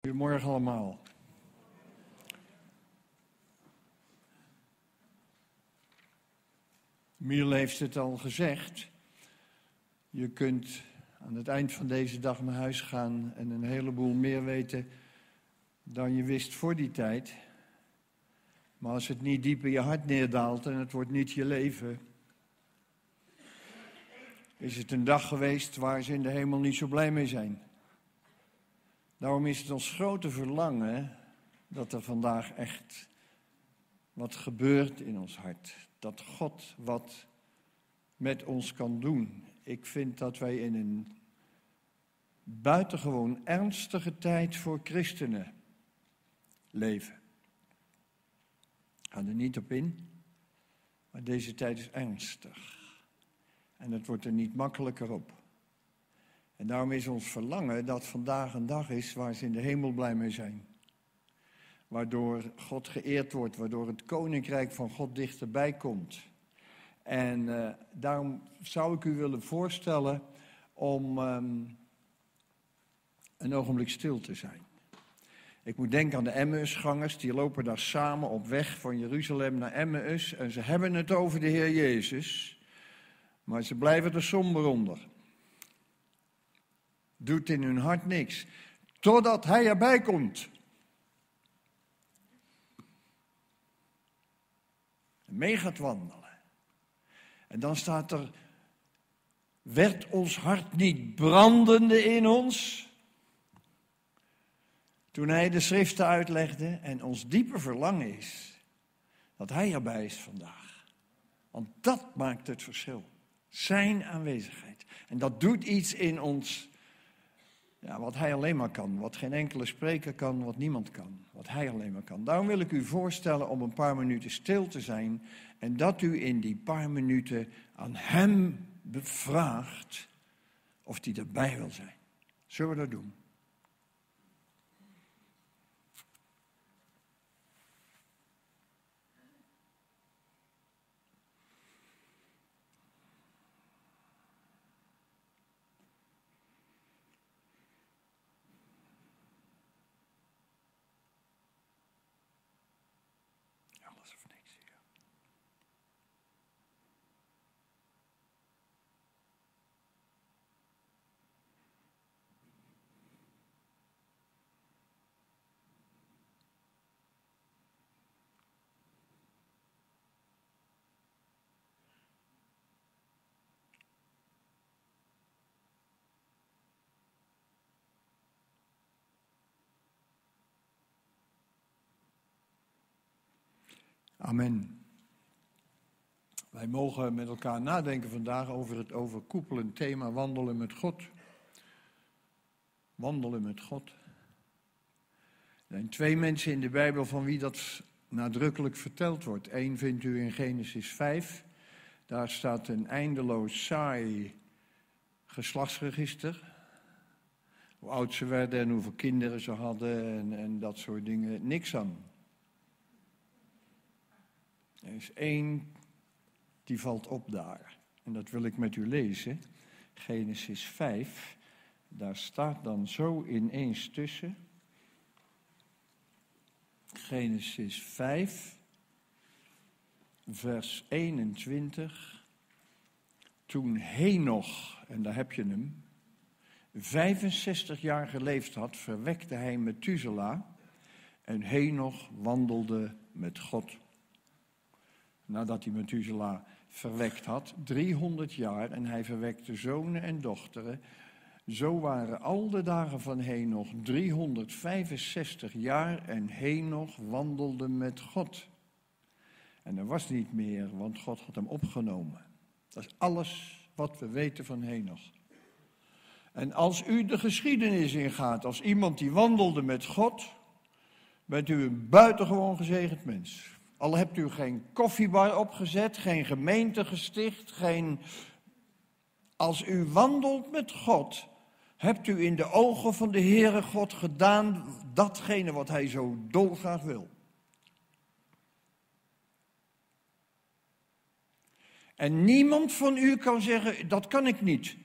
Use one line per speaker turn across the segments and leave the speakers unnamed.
Goedemorgen allemaal. Miel heeft het al gezegd. Je kunt aan het eind van deze dag naar huis gaan en een heleboel meer weten dan je wist voor die tijd. Maar als het niet diep in je hart neerdaalt en het wordt niet je leven, is het een dag geweest waar ze in de hemel niet zo blij mee zijn. Daarom is het ons grote verlangen dat er vandaag echt wat gebeurt in ons hart. Dat God wat met ons kan doen. Ik vind dat wij in een buitengewoon ernstige tijd voor christenen leven. Ik ga er niet op in, maar deze tijd is ernstig. En het wordt er niet makkelijker op. En daarom is ons verlangen dat vandaag een dag is waar ze in de hemel blij mee zijn. Waardoor God geëerd wordt, waardoor het koninkrijk van God dichterbij komt. En uh, daarom zou ik u willen voorstellen om um, een ogenblik stil te zijn. Ik moet denken aan de Emmausgangers, die lopen daar samen op weg van Jeruzalem naar Emmaus. En ze hebben het over de Heer Jezus, maar ze blijven er somber onder doet in hun hart niks. Totdat hij erbij komt. Mee gaat wandelen. En dan staat er, werd ons hart niet brandende in ons? Toen hij de schriften uitlegde en ons diepe verlangen is dat hij erbij is vandaag. Want dat maakt het verschil. Zijn aanwezigheid. En dat doet iets in ons ja, wat hij alleen maar kan, wat geen enkele spreker kan, wat niemand kan, wat hij alleen maar kan. Daarom wil ik u voorstellen om een paar minuten stil te zijn en dat u in die paar minuten aan hem bevraagt of hij erbij wil zijn. Zullen we dat doen? Amen. Wij mogen met elkaar nadenken vandaag over het overkoepelend thema wandelen met God. Wandelen met God. Er zijn twee mensen in de Bijbel van wie dat nadrukkelijk verteld wordt. Eén vindt u in Genesis 5. Daar staat een eindeloos saai geslachtsregister. Hoe oud ze werden en hoeveel kinderen ze hadden en, en dat soort dingen. Niks aan. Er is één die valt op daar. En dat wil ik met u lezen. Genesis 5. Daar staat dan zo ineens tussen. Genesis 5, vers 21. Toen Henoch, en daar heb je hem, 65 jaar geleefd had, verwekte hij Methuselah. En Henoch wandelde met God nadat hij Methuselah verwekt had, 300 jaar en hij verwekte zonen en dochteren. Zo waren al de dagen van Henoch 365 jaar en Henoch wandelde met God. En er was niet meer, want God had hem opgenomen. Dat is alles wat we weten van Henoch. En als u de geschiedenis ingaat als iemand die wandelde met God, bent u een buitengewoon gezegend mens. Al hebt u geen koffiebar opgezet, geen gemeente gesticht, geen. Als u wandelt met God, hebt u in de ogen van de Heere God gedaan datgene wat Hij zo dolgraag wil. En niemand van u kan zeggen, dat kan ik niet.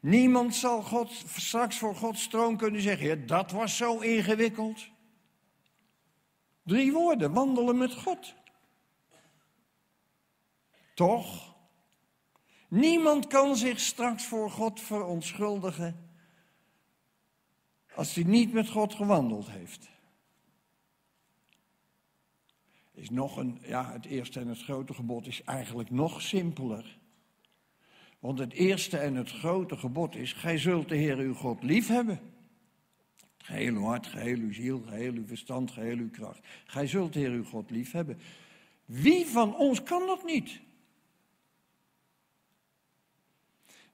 Niemand zal God, straks voor Gods troon kunnen zeggen: ja, dat was zo ingewikkeld. Drie woorden: wandelen met God. Toch? Niemand kan zich straks voor God verontschuldigen als hij niet met God gewandeld heeft. Is nog een, ja, het eerste en het grote gebod is eigenlijk nog simpeler. Want het eerste en het grote gebod is: Gij zult de Heer uw God lief hebben. Geheel uw hart, geheel uw ziel, geheel uw verstand, geheel uw kracht. Gij zult Heer uw God lief hebben. Wie van ons kan dat niet?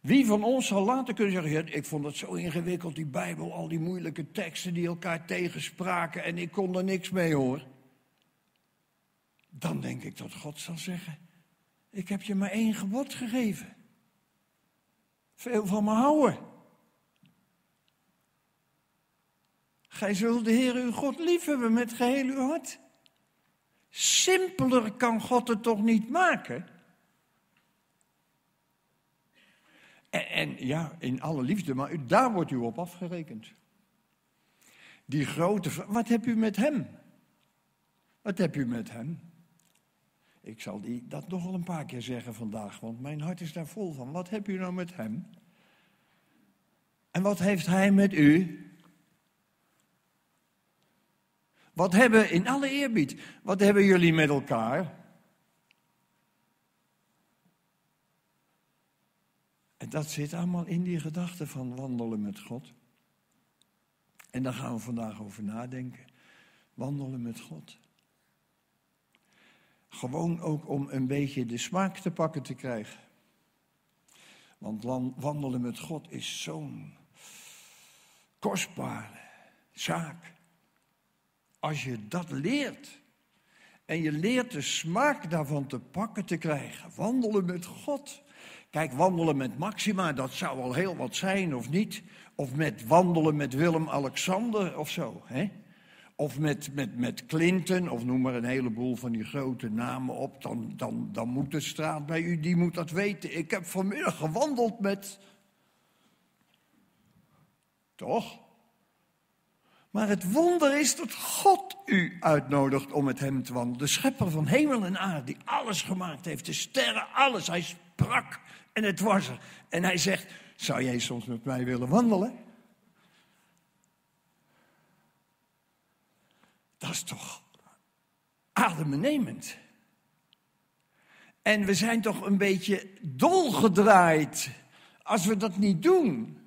Wie van ons zal later kunnen zeggen: Ik vond het zo ingewikkeld, die Bijbel, al die moeilijke teksten die elkaar tegenspraken en ik kon er niks mee hoor. Dan denk ik dat God zal zeggen: Ik heb je maar één gebod gegeven. Veel van me houden. Gij zult de Heer uw God liefhebben met geheel uw hart. Simpeler kan God het toch niet maken? En, ja, in alle liefde, maar daar wordt u op afgerekend. Die grote, wat heb u met hem? Wat heb u met hem? Ik zal die, dat nog wel een paar keer zeggen vandaag, want mijn hart is daar vol van. Wat heb u nou met hem? En wat heeft hij met u? Wat hebben, in alle eerbied, wat hebben jullie met elkaar? En dat zit allemaal in die gedachte van wandelen met God. En daar gaan we vandaag over nadenken. Wandelen met God. Gewoon ook om een beetje de smaak te pakken te krijgen. Want wandelen met God is zo'n kostbare zaak. Als je dat leert en je leert de smaak daarvan te pakken te krijgen, wandelen met God. Kijk, wandelen met Maxima, dat zou al heel wat zijn, of niet? Of met wandelen met Willem-Alexander of zo, hè? Of met, met, met Clinton, of noem maar een heleboel van die grote namen op. Dan, dan, dan moet de straat bij u, die moet dat weten. Ik heb vanmiddag gewandeld met. Toch? Maar het wonder is dat God u uitnodigt om met hem te wandelen. De schepper van hemel en aarde, die alles gemaakt heeft, de sterren, alles. Hij sprak en het was er. En hij zegt, zou jij soms met mij willen wandelen? Dat is toch adembenemend. En we zijn toch een beetje dolgedraaid als we dat niet doen.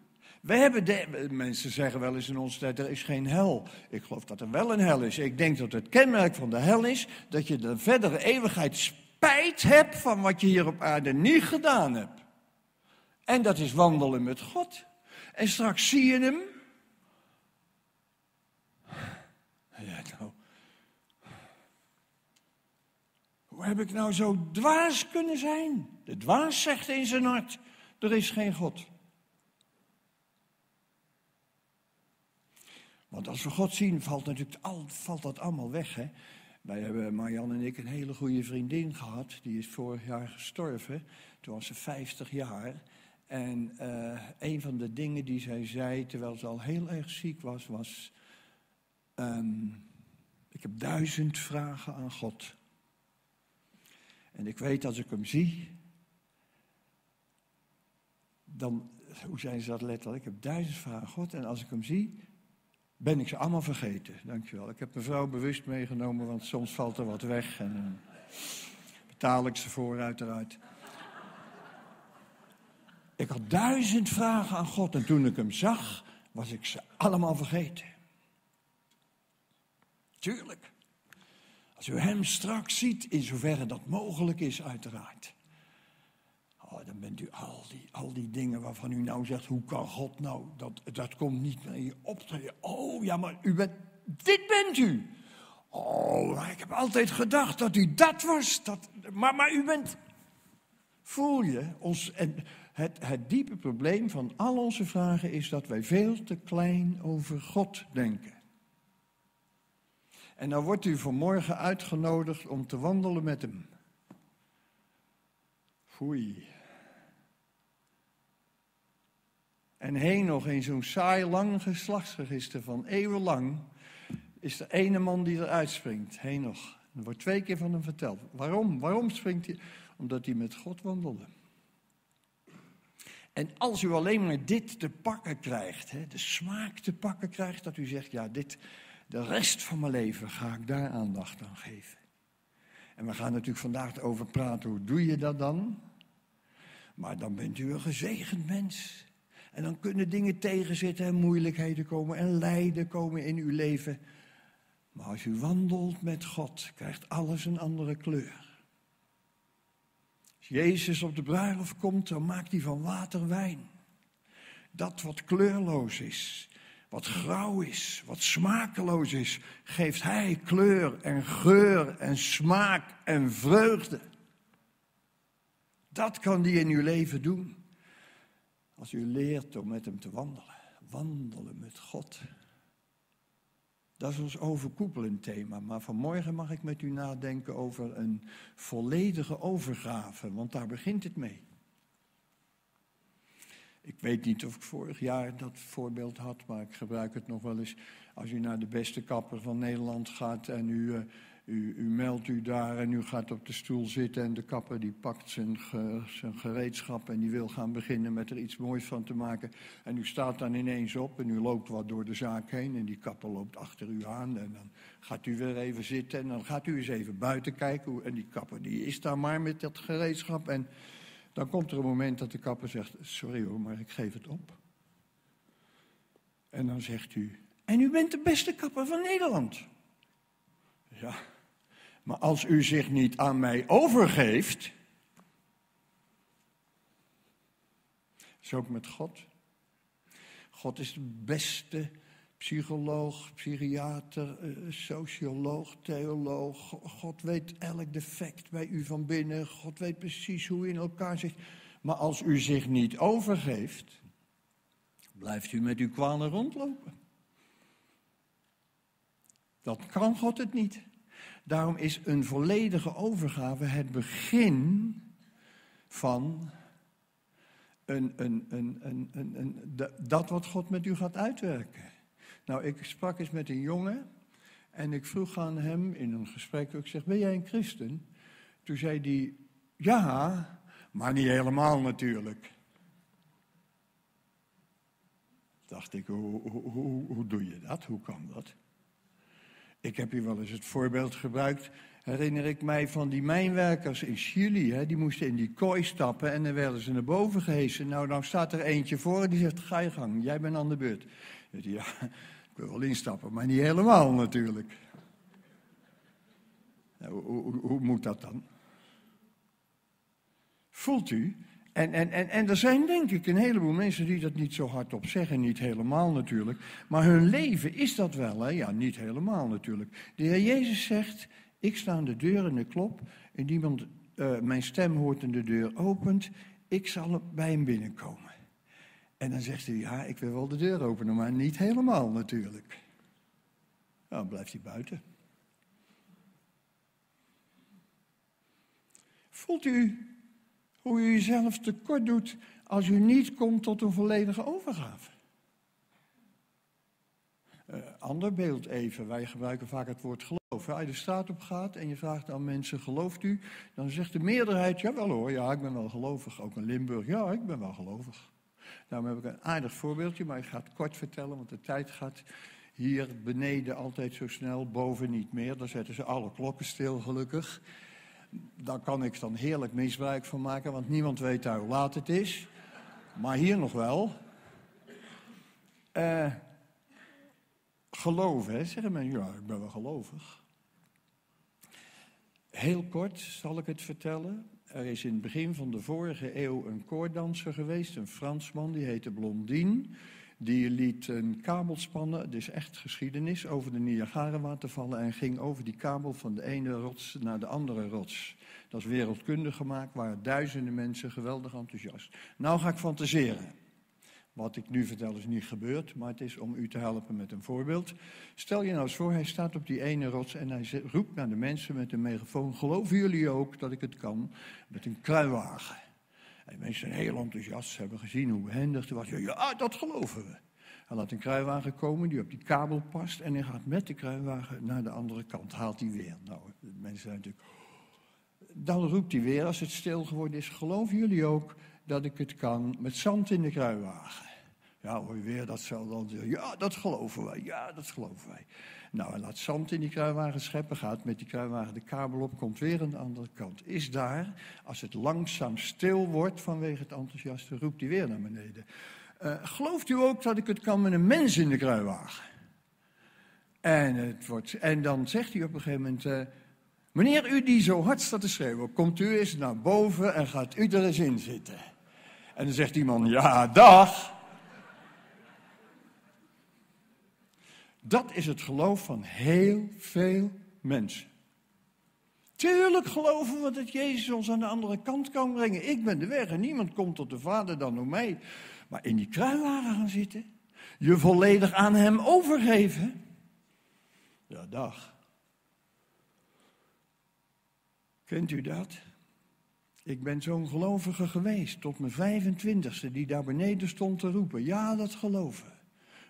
We hebben de, mensen zeggen wel eens in onze tijd, er is geen hel. Ik geloof dat er wel een hel is. Ik denk dat het kenmerk van de hel is dat je de verdere eeuwigheid spijt hebt van wat je hier op aarde niet gedaan hebt. En dat is wandelen met God. En straks zie je hem Ja, nou. Hoe heb ik nou zo dwaas kunnen zijn? De dwaas zegt in zijn hart: er is geen God. Want als we God zien, valt, natuurlijk al, valt dat allemaal weg. Hè? Wij hebben, Marian en ik, een hele goede vriendin gehad. Die is vorig jaar gestorven. Toen was ze 50 jaar. En uh, een van de dingen die zij zei, terwijl ze al heel erg ziek was, was... Um, ik heb duizend vragen aan God. En ik weet als ik hem zie, dan, hoe zijn ze dat letterlijk? Ik heb duizend vragen aan God en als ik hem zie, ben ik ze allemaal vergeten. Dankjewel. Ik heb mijn vrouw bewust meegenomen, want soms valt er wat weg en dan betaal ik ze voor uiteraard. Ik had duizend vragen aan God en toen ik hem zag, was ik ze allemaal vergeten. Tuurlijk. Als u hem straks ziet, in zoverre dat mogelijk is, uiteraard. U al die, al die dingen waarvan u nou zegt, hoe kan God nou, dat, dat komt niet meer in je op. Oh ja, maar u bent, dit bent u. Oh, ik heb altijd gedacht dat u dat was. Dat, maar, maar u bent, voel je, ons, en het, het diepe probleem van al onze vragen is dat wij veel te klein over God denken. En dan wordt u vanmorgen uitgenodigd om te wandelen met hem. Foei. En Henoch in zo'n saai lang geslachtsregister van eeuwenlang is er ene man die eruit springt. Henoch. Er wordt twee keer van hem verteld. Waarom? Waarom springt hij? Omdat hij met God wandelde. En als u alleen maar dit te pakken krijgt, hè, de smaak te pakken krijgt, dat u zegt, ja, dit, de rest van mijn leven ga ik daar aandacht aan geven. En we gaan natuurlijk vandaag over praten, hoe doe je dat dan? Maar dan bent u een gezegend mens. En dan kunnen dingen tegenzitten en moeilijkheden komen en lijden komen in uw leven. Maar als u wandelt met God, krijgt alles een andere kleur. Als Jezus op de bruiloft komt, dan maakt hij van water wijn. Dat wat kleurloos is, wat grauw is, wat smakeloos is, geeft hij kleur en geur en smaak en vreugde. Dat kan hij in uw leven doen. Als u leert om met hem te wandelen. Wandelen met God. Dat is ons overkoepelend thema. Maar vanmorgen mag ik met u nadenken over een volledige overgave, want daar begint het mee. Ik weet niet of ik vorig jaar dat voorbeeld had, maar ik gebruik het nog wel eens. Als u naar de beste kapper van Nederland gaat en u, uh, u, u, meldt u daar en u gaat op de stoel zitten en de kapper die pakt zijn, zijn gereedschap en die wil gaan beginnen met er iets moois van te maken. En u staat dan ineens op en u loopt wat door de zaak heen en die kapper loopt achter u aan en dan gaat u weer even zitten en dan gaat u eens even buiten kijken. En die kapper die is daar maar met dat gereedschap en dan komt er een moment dat de kapper zegt, sorry hoor, maar ik geef het op. En dan zegt u, en u bent de beste kapper van Nederland. Ja, maar als u zich niet aan mij overgeeft, is ook met God. God is de beste psycholoog, psychiater, eh, socioloog, theoloog. God weet elk defect bij u van binnen. God weet precies hoe u in elkaar zit. Maar als u zich niet overgeeft, blijft u met uw kwalen rondlopen. Dat kan God het niet. Daarom is een volledige overgave het begin van een, een, een, dat wat God met u gaat uitwerken. Nou, ik sprak eens met een jongen en ik vroeg aan hem in een gesprek, ik zeg, ben jij een christen? Toen zei hij, ja, maar niet helemaal natuurlijk. Dacht ik, hoe, hoe, hoe, hoe doe je dat? Hoe kan dat? Ik heb hier wel eens het voorbeeld gebruikt, herinner ik mij van die mijnwerkers in Chili. Hè, die moesten in die kooi stappen en dan werden ze naar boven gehesen. Nou, dan staat er eentje voor en die zegt, ga je gang, jij bent aan de beurt. Ja, ik wil wel instappen, maar niet helemaal natuurlijk. Nou, hoe, hoe, hoe, moet dat dan? Voelt u? En, en, en, en er zijn denk ik een heleboel mensen die dat niet zo hardop zeggen, niet helemaal natuurlijk. Maar hun leven is dat wel, hè? Ja, niet helemaal natuurlijk. De Heer Jezus zegt, ik sta aan de deur en ik klop. En iemand uh, mijn stem hoort en de deur opent, ik zal bij hem binnenkomen. En dan zegt hij, ja, ik wil wel de deur openen, maar niet helemaal natuurlijk. Nou, dan blijft hij buiten. Voelt u hoe u jezelf tekort doet als u niet komt tot een volledige overgave? Uh, ander beeld even. Wij gebruiken vaak het woord geloof. Als je de straat op gaat en je vraagt aan mensen, gelooft u? Dan zegt de meerderheid, ja wel hoor, ja ik ben wel gelovig. Ook in Limburg, ja ik ben wel gelovig. Daarom heb ik een aardig voorbeeldje, maar ik ga het kort vertellen, want de tijd gaat hier beneden altijd zo snel, boven niet meer. Dan zetten ze alle klokken stil, gelukkig. Daar kan ik dan heerlijk misbruik van maken, want niemand weet hoe laat het is. Maar hier nog wel. Uh, geloven, hè? zeggen mensen, ja, ik ben wel gelovig. Heel kort zal ik het vertellen. Er is in het begin van de vorige eeuw een koordanser geweest, een Fransman, die heette Blondine. Die liet een kabel spannen, het is echt geschiedenis, over de Niagara-watervallen en ging over die kabel van de ene rots naar de andere rots. Dat is wereldkundig gemaakt, waren duizenden mensen geweldig enthousiast. Nou ga ik fantaseren. Wat ik nu vertel is niet gebeurd, maar het is om u te helpen met een voorbeeld. Stel je nou eens voor, hij staat op die ene rots en hij roept naar de mensen met een megafoon: Geloven jullie ook dat ik het kan? Met een kruiwagen. En mensen zijn heel enthousiast, ze hebben gezien hoe behendig het was. Ja, dat geloven we. Hij laat een kruiwagen komen die op die kabel past en hij gaat met de kruiwagen naar de andere kant, haalt hij weer. Nou, mensen zijn natuurlijk... Dan roept hij weer, als het stil geworden is, geloven jullie ook dat ik het kan met zand in de kruiwagen? Ja, hoor weer dat zal dan ja, dat geloven wij, ja, dat geloven wij. Nou, hij laat zand in die kruiwagen scheppen, gaat met die kruiwagen de kabel op, komt weer aan de andere kant. Is daar, als het langzaam stil wordt vanwege het enthousiaste, roept hij weer naar beneden. Uh, gelooft u ook dat ik het kan met een mens in de kruiwagen? En, het wordt, en dan zegt hij op een gegeven moment, uh, meneer u die zo hard staat te schreeuwen, komt u eens naar boven en gaat u er eens in zitten. En dan zegt die man, ja, dag. Dat is het geloof van heel veel mensen. Tuurlijk geloven we dat Jezus ons aan de andere kant kan brengen. Ik ben de weg en niemand komt tot de Vader dan door mij. Maar in die kruiwagen gaan zitten, je volledig aan Hem overgeven. Ja, dag. Kent u dat? Ik ben zo'n gelovige geweest tot mijn 25ste die daar beneden stond te roepen. Ja, dat geloven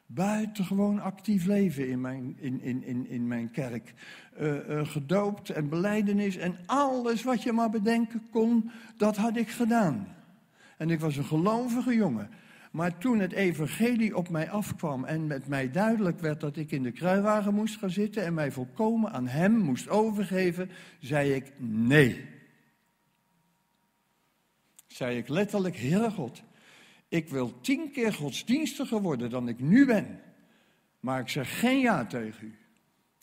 buitengewoon actief leven in mijn, in, in, in, in mijn kerk. Uh, uh, gedoopt en beleidenis en alles wat je maar bedenken kon, dat had ik gedaan. En ik was een gelovige jongen. Maar toen het evangelie op mij afkwam en met mij duidelijk werd dat ik in de kruiwagen moest gaan zitten en mij volkomen aan hem moest overgeven, zei ik nee. Zei ik letterlijk, Heere God, ik wil tien keer godsdienstiger worden dan ik nu ben. Maar ik zeg geen ja tegen u.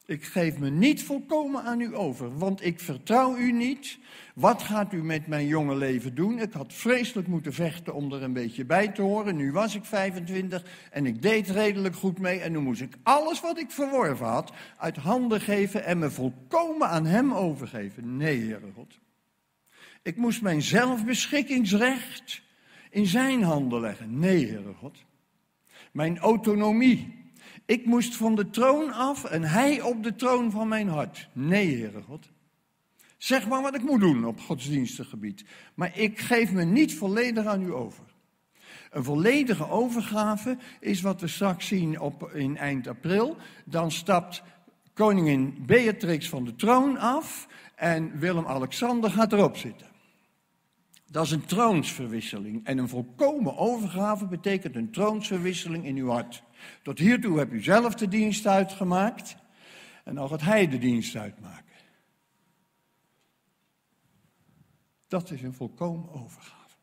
Ik geef me niet volkomen aan u over, want ik vertrouw u niet. Wat gaat u met mijn jonge leven doen? Ik had vreselijk moeten vechten om er een beetje bij te horen. Nu was ik 25 en ik deed redelijk goed mee. En nu moest ik alles wat ik verworven had uit handen geven en me volkomen aan hem overgeven. Nee, Heere God. Ik moest mijn zelfbeschikkingsrecht in zijn handen leggen. Nee, Heere God. Mijn autonomie. Ik moest van de troon af en hij op de troon van mijn hart. Nee, Heere God. Zeg maar wat ik moet doen op godsdienstig gebied. Maar ik geef me niet volledig aan u over. Een volledige overgave is wat we straks zien op, in eind april. Dan stapt koningin Beatrix van de troon af en Willem-Alexander gaat erop zitten. Dat is een troonsverwisseling. En een volkomen overgave betekent een troonsverwisseling in uw hart. Tot hiertoe heb u zelf de dienst uitgemaakt. En dan gaat hij de dienst uitmaken. Dat is een volkomen overgave.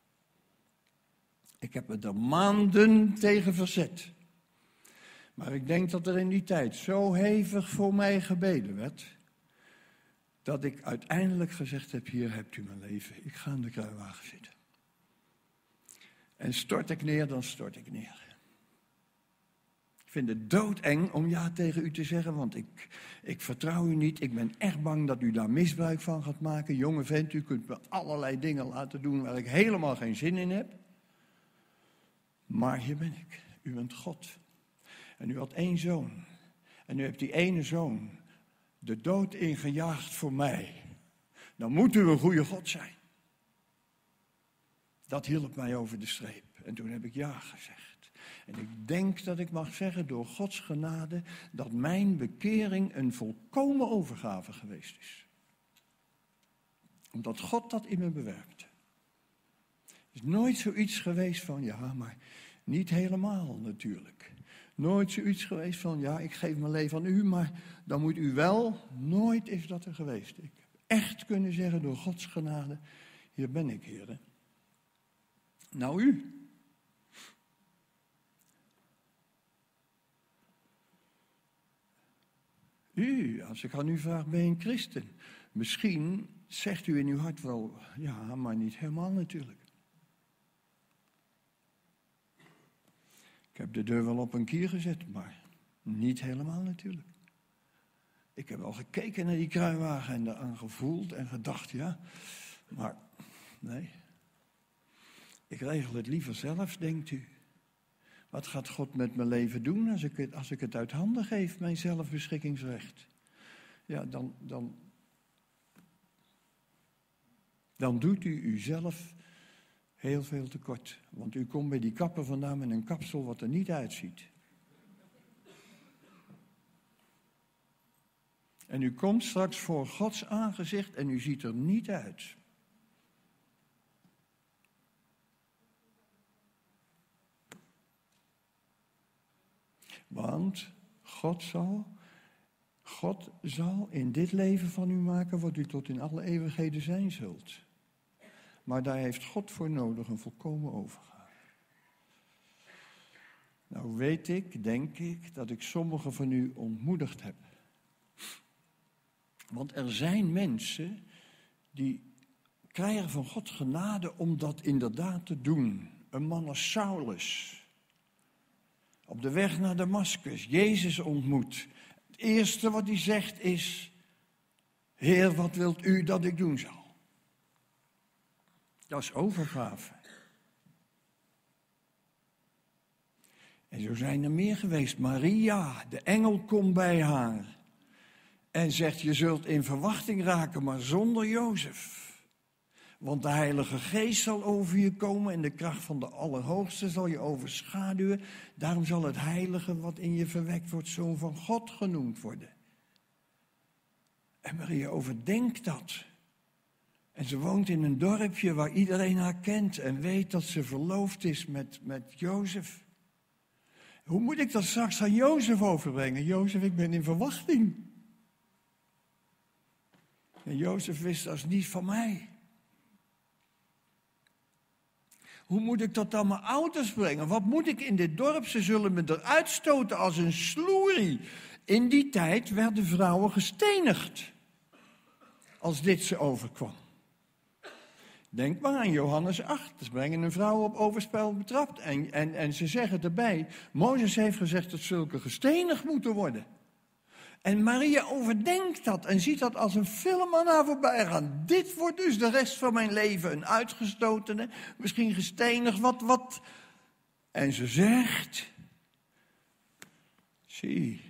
Ik heb me er maanden tegen verzet. Maar ik denk dat er in die tijd zo hevig voor mij gebeden werd dat ik uiteindelijk gezegd heb, hier hebt u mijn leven, ik ga in de kruiwagen zitten. En stort ik neer, dan stort ik neer. Ik vind het doodeng om ja tegen u te zeggen, want ik, ik vertrouw u niet. Ik ben echt bang dat u daar misbruik van gaat maken. Jonge vent, u kunt me allerlei dingen laten doen waar ik helemaal geen zin in heb. Maar hier ben ik. U bent God. En u had één zoon. En u hebt die ene zoon de dood ingejaagd voor mij. Dan moet u een goede God zijn. Dat hielp mij over de streep. En toen heb ik ja gezegd. En ik denk dat ik mag zeggen door Gods genade dat mijn bekering een volkomen overgave geweest is. Omdat God dat in me bewerkte. Er is nooit zoiets geweest van ja, maar niet helemaal natuurlijk. Nooit zoiets geweest van, ja, ik geef mijn leven aan u, maar dan moet u wel. Nooit is dat er geweest. Ik heb echt kunnen zeggen door Gods genade, hier ben ik, heren. Nou u. U, als ik aan u vraag, ben je een christen? Misschien zegt u in uw hart wel, ja, maar niet helemaal natuurlijk. Ik heb de deur wel op een kier gezet, maar niet helemaal natuurlijk. Ik heb al gekeken naar die kruiwagen en eraan gevoeld en gedacht, ja, maar nee. Ik regel het liever zelf, denkt u. Wat gaat God met mijn leven doen als ik het, als ik het uit handen geef, mijn zelfbeschikkingsrecht? Ja, dan, dan, dan doet u uzelf Heel veel tekort. Want u komt bij die kapper vandaan met een kapsel wat er niet uitziet. En u komt straks voor Gods aangezicht en u ziet er niet uit. Want God zal, God zal in dit leven van u maken wat u tot in alle eeuwigheden zijn zult. Maar daar heeft God voor nodig een volkomen overgave. Nou weet ik, denk ik, dat ik sommigen van u ontmoedigd heb. Want er zijn mensen die krijgen van God genade om dat inderdaad te doen. Een man als Saulus. Op de weg naar Damascus, Jezus ontmoet. Het eerste wat hij zegt is: Heer, wat wilt u dat ik doen zal? Dat is overgave. En zo zijn er meer geweest. Maria, de engel komt bij haar en zegt: Je zult in verwachting raken, maar zonder Jozef. Want de Heilige Geest zal over je komen en de kracht van de Allerhoogste zal je overschaduwen. Daarom zal het Heilige wat in je verwekt wordt, Zoon van God genoemd worden. En Maria overdenkt dat. En ze woont in een dorpje waar iedereen haar kent en weet dat ze verloofd is met, met Jozef. Hoe moet ik dat straks aan Jozef overbrengen? Jozef, ik ben in verwachting. En Jozef wist dat is niet van mij. Hoe moet ik dat aan mijn ouders brengen? Wat moet ik in dit dorp? Ze zullen me eruit stoten als een sloerie. In die tijd werden vrouwen gestenigd. Als dit ze overkwam. Denk maar aan Johannes 8. Ze brengen een vrouw op overspel betrapt. En, en, en ze zeggen erbij: Mozes heeft gezegd dat zulke gestenigd moeten worden. En Maria overdenkt dat en ziet dat als een film aan haar voorbij gaan. Dit wordt dus de rest van mijn leven een uitgestotene, misschien gestenigd, wat, wat. En ze zegt, zie,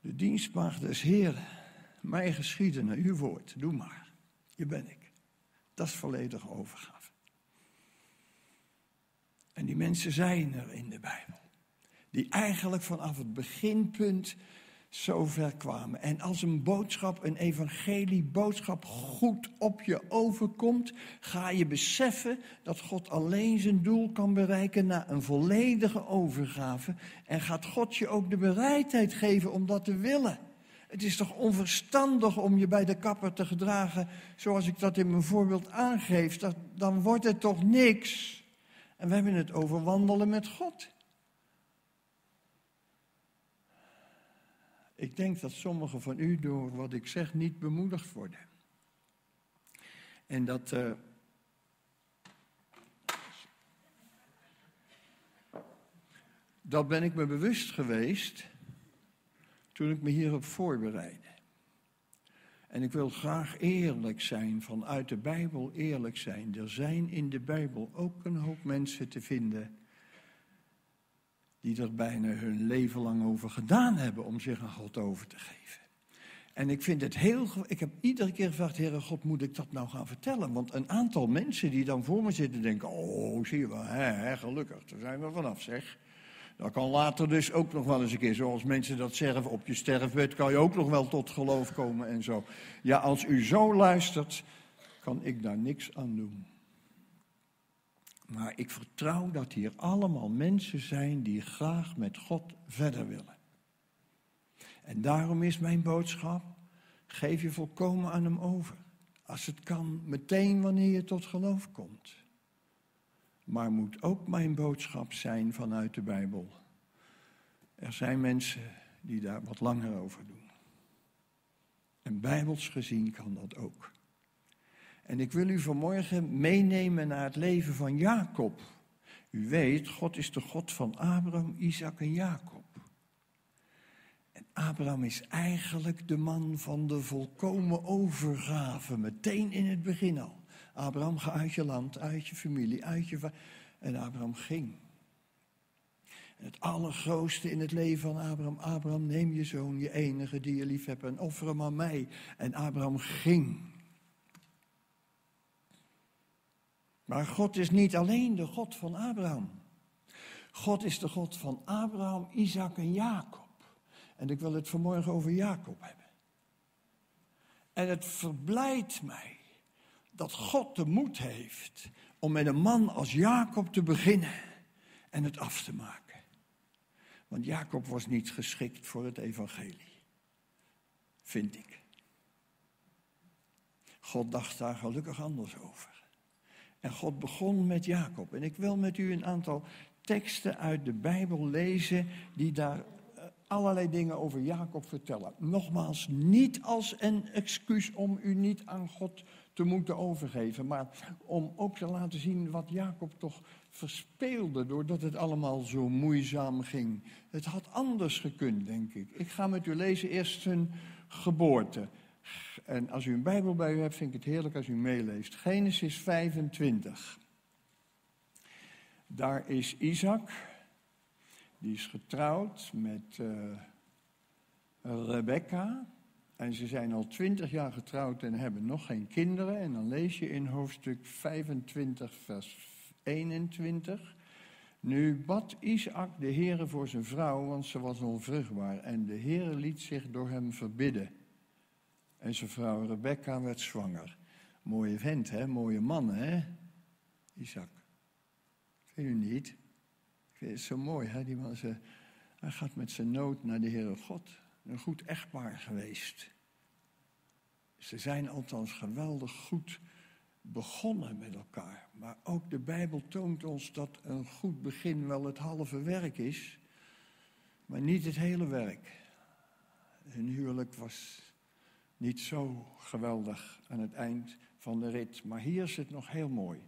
de dienstmaagd des Heeren, mij geschieden naar uw woord, doe maar, hier ben ik. Dat is volledige overgave. En die mensen zijn er in de Bijbel die eigenlijk vanaf het beginpunt zo ver kwamen. En als een boodschap, een evangelieboodschap goed op je overkomt, ga je beseffen dat God alleen zijn doel kan bereiken na een volledige overgave. En gaat God je ook de bereidheid geven om dat te willen. Het is toch onverstandig om je bij de kapper te gedragen zoals ik dat in mijn voorbeeld aangeef. Dat, dan wordt het toch niks. En we hebben het over wandelen met God. Ik denk dat sommigen van u door wat ik zeg niet bemoedigd worden. En dat. Uh, dat ben ik me bewust geweest toen ik me hierop voorbereidde. En ik wil graag eerlijk zijn, vanuit de Bijbel eerlijk zijn. Er zijn in de Bijbel ook een hoop mensen te vinden die er bijna hun leven lang over gedaan hebben om zich aan God over te geven. En ik vind het heel. Ik heb iedere keer gevraagd, Heere God, moet ik dat nou gaan vertellen? Want een aantal mensen die dan voor me zitten denken: Oh, zie je wel, hè, gelukkig, daar zijn we vanaf, zeg. Dat kan later dus ook nog wel eens een keer, zoals mensen dat zeggen, op je sterfbed kan je ook nog wel tot geloof komen en zo. Ja, als u zo luistert, kan ik daar niks aan doen. Maar ik vertrouw dat hier allemaal mensen zijn die graag met God verder willen. En daarom is mijn boodschap: geef je volkomen aan Hem over. Als het kan, meteen wanneer je tot geloof komt. Maar moet ook mijn boodschap zijn vanuit de Bijbel. Er zijn mensen die daar wat langer over doen. En bijbels gezien kan dat ook. En ik wil u vanmorgen meenemen naar het leven van Jacob. U weet, God is de God van Abraham, Isaac en Jacob. En Abraham is eigenlijk de man van de volkomen overgave, meteen in het begin al. Abraham, ga uit je land, uit je familie, uit je... En Abraham ging. En het allergrootste in het leven van Abraham, Abraham, neem je zoon, je enige die je lief hebt en offer hem aan mij. En Abraham ging. Maar God is niet alleen de God van Abraham. God is de God van Abraham, Isaac en Jacob. En ik wil het vanmorgen over Jacob hebben. En het verblijdt mij dat God de moed heeft om met een man als Jacob te beginnen en het af te maken. Want Jacob was niet geschikt voor het evangelie, vind ik. God dacht daar gelukkig anders over. En God begon met Jacob. En ik wil met u een aantal teksten uit de Bijbel lezen die daar eh, allerlei dingen over Jacob vertellen. Nogmaals, niet als een excuus om u niet aan God te moeten overgeven, maar om ook te laten zien wat Jacob toch verspeelde doordat het allemaal zo moeizaam ging. Het had anders gekund, denk ik. Ik ga met u lezen eerst zijn geboorte. En als u een Bijbel bij u hebt, vind ik het heerlijk als u meeleest. Genesis 25. Daar is Isaac, die is getrouwd met uh, Rebecca. En ze zijn al twintig jaar getrouwd en hebben nog geen kinderen. En dan lees je in hoofdstuk 25, vers 21. Nu bad Isaac de Heere voor zijn vrouw, want ze was onvruchtbaar. En de Heere liet zich door hem verbidden. En zijn vrouw Rebecca werd zwanger. Mooie vent, hè? Mooie man, hè? Isaac. Vind u niet? Ik vind het zo mooi, hè? Die man, ze, hij gaat met zijn nood naar de Heere God. Een goed echtpaar geweest. Ze zijn althans geweldig goed begonnen met elkaar. Maar ook de Bijbel toont ons dat een goed begin wel het halve werk is, maar niet het hele werk. Hun huwelijk was niet zo geweldig aan het eind van de rit, maar hier is het nog heel mooi.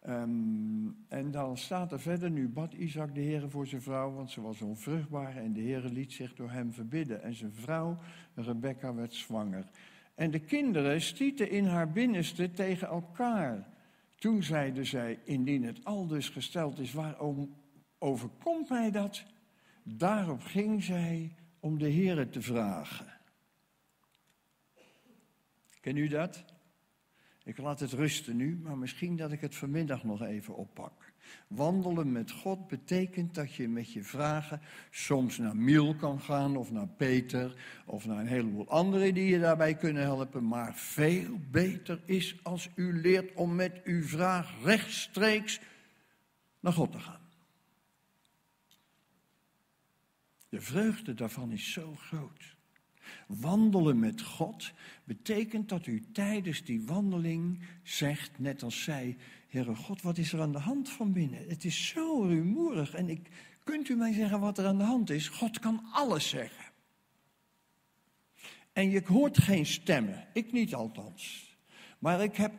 Ehm, en dan staat er verder, nu bad Isaac de Heer voor zijn vrouw, want ze was onvruchtbaar en de Heer liet zich door hem verbidden. En zijn vrouw, Rebecca, werd zwanger. En de kinderen stieten in haar binnenste tegen elkaar. Toen zeiden zij, indien het al dus gesteld is, waarom overkomt mij dat? Daarop ging zij om de Heer te vragen. Ken u dat? Ik laat het rusten nu, maar misschien dat ik het vanmiddag nog even oppak. Wandelen met God betekent dat je met je vragen soms naar Miel kan gaan of naar Peter of naar een heleboel anderen die je daarbij kunnen helpen. Maar veel beter is als u leert om met uw vraag rechtstreeks naar God te gaan. De vreugde daarvan is zo groot. Wandelen met God betekent dat u tijdens die wandeling zegt, net als zij, Heere God, wat is er aan de hand van binnen? Het is zo rumoerig en ik, kunt u mij zeggen wat er aan de hand is? God kan alles zeggen. En je hoort geen stemmen, ik niet althans. Maar ik heb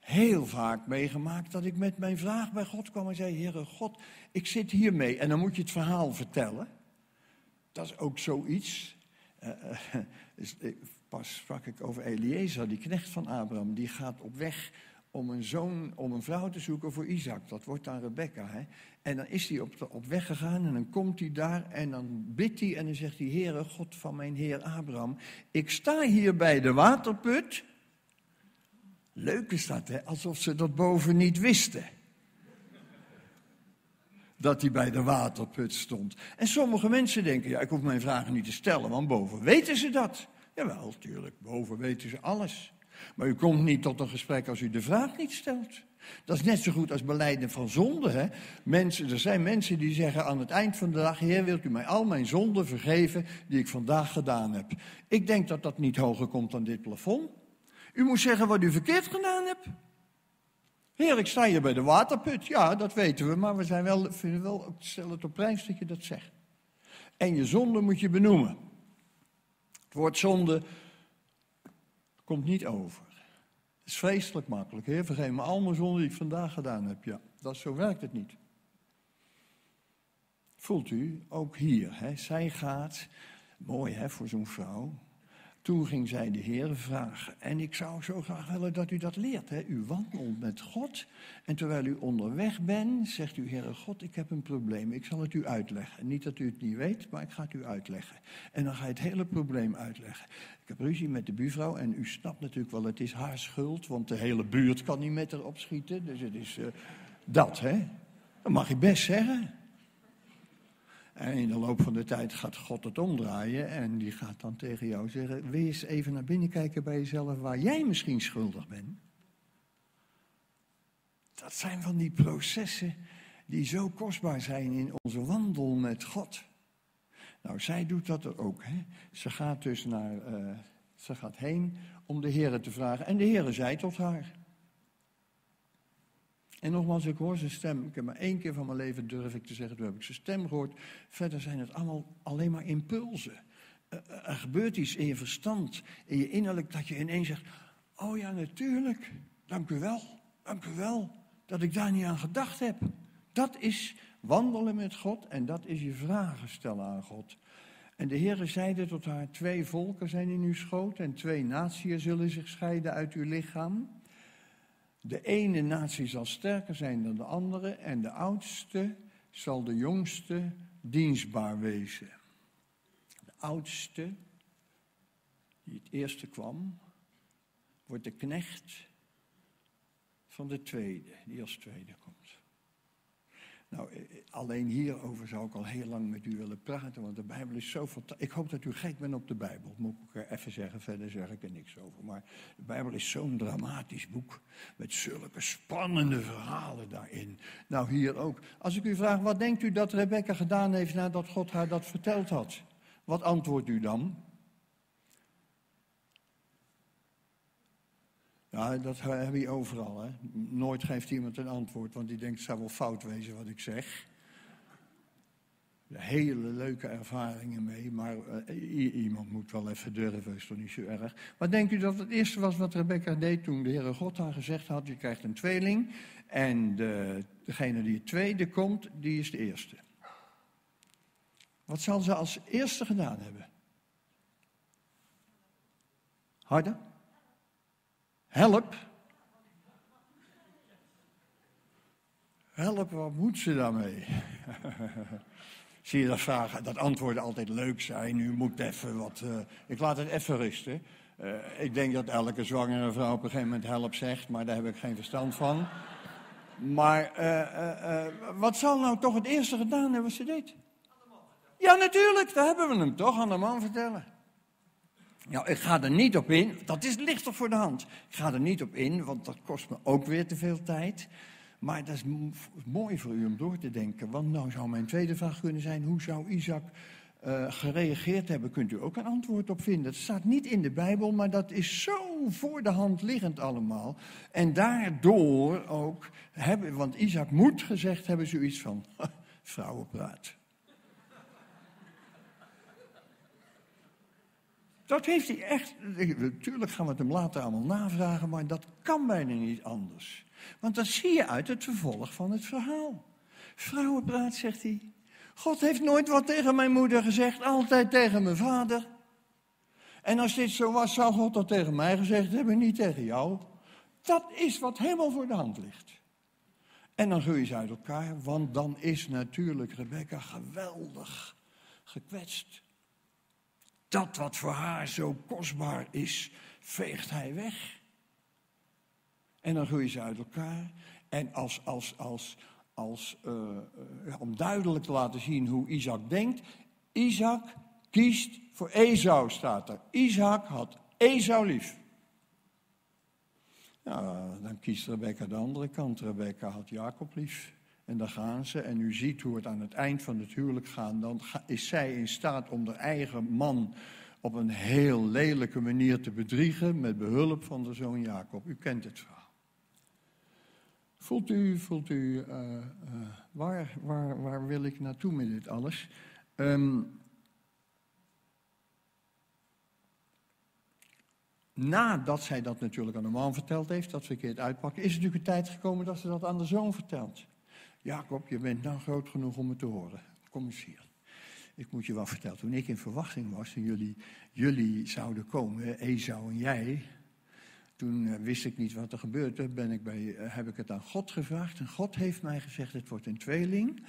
heel vaak meegemaakt dat ik met mijn vraag bij God kwam en zei: Heere God, ik zit hiermee. En dan moet je het verhaal vertellen. Dat is ook zoiets. Uh, uh, pas sprak ik over Eliezer, die knecht van Abraham. Die gaat op weg om een zoon, om een vrouw te zoeken voor Isaac. Dat wordt dan Rebecca. Hè? En dan is hij op, op weg gegaan en dan komt hij daar en dan bidt hij en dan zegt hij, Heere, God van mijn heer Abraham, ik sta hier bij de waterput. Leuk is dat, hè? alsof ze dat boven niet wisten. Dat hij bij de waterput stond. En sommige mensen denken, ja, ik hoef mijn vragen niet te stellen, want boven weten ze dat. Jawel, tuurlijk, boven weten ze alles. Maar u komt niet tot een gesprek als u de vraag niet stelt. Dat is net zo goed als beleiden van zonde. Hè? Mensen, er zijn mensen die zeggen aan het eind van de dag: Heer, wilt u mij al mijn zonden vergeven die ik vandaag gedaan heb? Ik denk dat dat niet hoger komt dan dit plafond. U moet zeggen wat u verkeerd gedaan hebt. Heer, ik sta hier bij de waterput. Ja, dat weten we, maar we zijn wel, vinden wel, stel het op prijs dat je dat zegt. En je zonde moet je benoemen. Het woord zonde komt niet over. Het is vreselijk makkelijk. Heer, vergeet me al mijn zonden die ik vandaag gedaan heb. Ja, dat, zo werkt het niet. Voelt u, ook hier, hè, zij gaat, mooi hè, voor zo'n vrouw, Toen ging zij de Heer vragen. En ik zou zo graag willen dat u dat leert. Hè? U wandelt met God. En terwijl u onderweg bent, zegt u, Heere God, ik heb een probleem. Ik zal het u uitleggen. Niet dat u het niet weet, maar ik ga het u uitleggen. En dan ga je het hele probleem uitleggen. Ik heb ruzie met de buurvrouw en u snapt natuurlijk wel, het is haar schuld. Want de hele buurt kan niet met haar opschieten. Dus het is uh, dat, hè. Dat mag je best zeggen. En in de loop van de tijd gaat God het omdraaien en die gaat dan tegen jou zeggen: Wees even naar binnen kijken bij jezelf waar jij misschien schuldig bent. Dat zijn van die processen die zo kostbaar zijn in onze wandel met God. Nou, zij doet dat ook. Hè? Ze gaat dus naar, uh, ze gaat heen om de Heer te vragen. En de Heer zei tot haar: en nogmaals, ik hoor zijn stem. Ik heb maar één keer van mijn leven, durf ik te zeggen, toen heb ik zijn stem gehoord. Verder zijn het allemaal alleen maar impulsen. Eh, eh, er gebeurt iets in je verstand, in je innerlijk, dat je ineens zegt: Oh ja, natuurlijk, dank u wel, dank u wel, dat ik daar niet aan gedacht heb. Dat is wandelen met God en dat is je vragen stellen aan God. En de Heere zeide tot haar: Twee volken zijn in uw schoot en twee naties zullen zich scheiden uit uw lichaam. De ene natie zal sterker zijn dan de andere en de oudste zal de jongste dienstbaar wezen. De oudste, die het eerste kwam, wordt de knecht van de tweede, die als tweede komt. Nou, alleen hierover zou ik al heel lang met u willen praten, want de Bijbel is zo fantastisch. Ik hoop dat u gek bent op de Bijbel, moet ik er even zeggen, verder zeg ik er niks over. Maar de Bijbel is zo'n dramatisch boek, met zulke spannende verhalen daarin. Nou, hier ook. Als ik u vraag, wat denkt u dat Rebecca gedaan heeft nadat God haar dat verteld had? Wat antwoordt u dan? Ja, dat heb je overal. Hè. Nooit geeft iemand een antwoord, want die denkt het zou wel fout wezen wat ik zeg. Hele leuke ervaringen mee, maar uh, iemand moet wel even durven, is toch niet zo erg. Maar denkt u dat het eerste was wat Rebecca deed toen de Heere God haar gezegd had, je krijgt een tweeling en de, degene die het tweede komt, die is de eerste. Wat zal ze als eerste gedaan hebben? Harder? Help. Help, wat moet ze daarmee? Zie je dat vragen, dat antwoorden altijd leuk zijn. U moet even wat. Uh, ik laat het even rusten. Uh, ik denk dat elke zwangere vrouw op een gegeven moment help zegt, maar daar heb ik geen verstand van. Maar uh, wat zal nou toch het eerste gedaan hebben wat ze deed? Ja, natuurlijk, daar hebben we hem toch aan de man vertellen. Nou, ik ga er niet op in, dat is lichter voor de hand. Ik ga er niet op in, want dat kost me ook weer te veel tijd. Maar dat is mooi voor u om door te denken. Want nou zou mijn tweede vraag kunnen zijn: hoe zou Isaac uh, gereageerd hebben? Kunt u ook een antwoord op vinden? Dat staat niet in de Bijbel, maar dat is zo voor de hand liggend allemaal. En daardoor ook hebben, want Isaac moet gezegd hebben zoiets van: vrouwenpraat. Dat heeft hij echt. Natuurlijk gaan we het hem later allemaal navragen, maar dat kan bijna niet anders. Want dat zie je uit het vervolg van het verhaal. Vrouwenpraat, zegt hij. God heeft nooit wat tegen mijn moeder gezegd, altijd tegen mijn vader. En als dit zo was, zou God dat tegen mij gezegd hebben, niet tegen jou. Dat is wat helemaal voor de hand ligt. En dan groeien ze uit elkaar, want dan is natuurlijk Rebecca geweldig gekwetst. Dat wat voor haar zo kostbaar is, veegt hij weg. En dan groeien ze uit elkaar. En als, als, als, als, uh, om duidelijk te laten zien hoe Isaac denkt. Isaac kiest voor Esau, staat er. Isaac had Esau lief. Ja, dan kiest Rebecca de andere kant. Rebecca had Jacob lief. En dan gaan ze. En u ziet hoe het aan het eind van het huwelijk gaat. Dan is zij in staat om haar eigen man op een heel lelijke manier te bedriegen. Met behulp van de zoon Jacob. U kent het verhaal. Voelt u, voelt u, uh, uh, waar, waar, waar wil ik naartoe met dit alles? Um, nadat zij dat natuurlijk aan de man verteld heeft, dat verkeerd uitpakken, is natuurlijk een tijd gekomen dat ze dat aan de zoon vertelt. Jacob, je bent nou groot genoeg om het te horen. Kom eens hier. Ik moet je wel vertellen, toen ik in verwachting was en jullie, jullie zouden komen, Esau en jij, toen eh, wist ik niet wat er gebeurde. Ben ik bij, eh, heb ik het aan God gevraagd. En God heeft mij gezegd: het wordt een tweeling.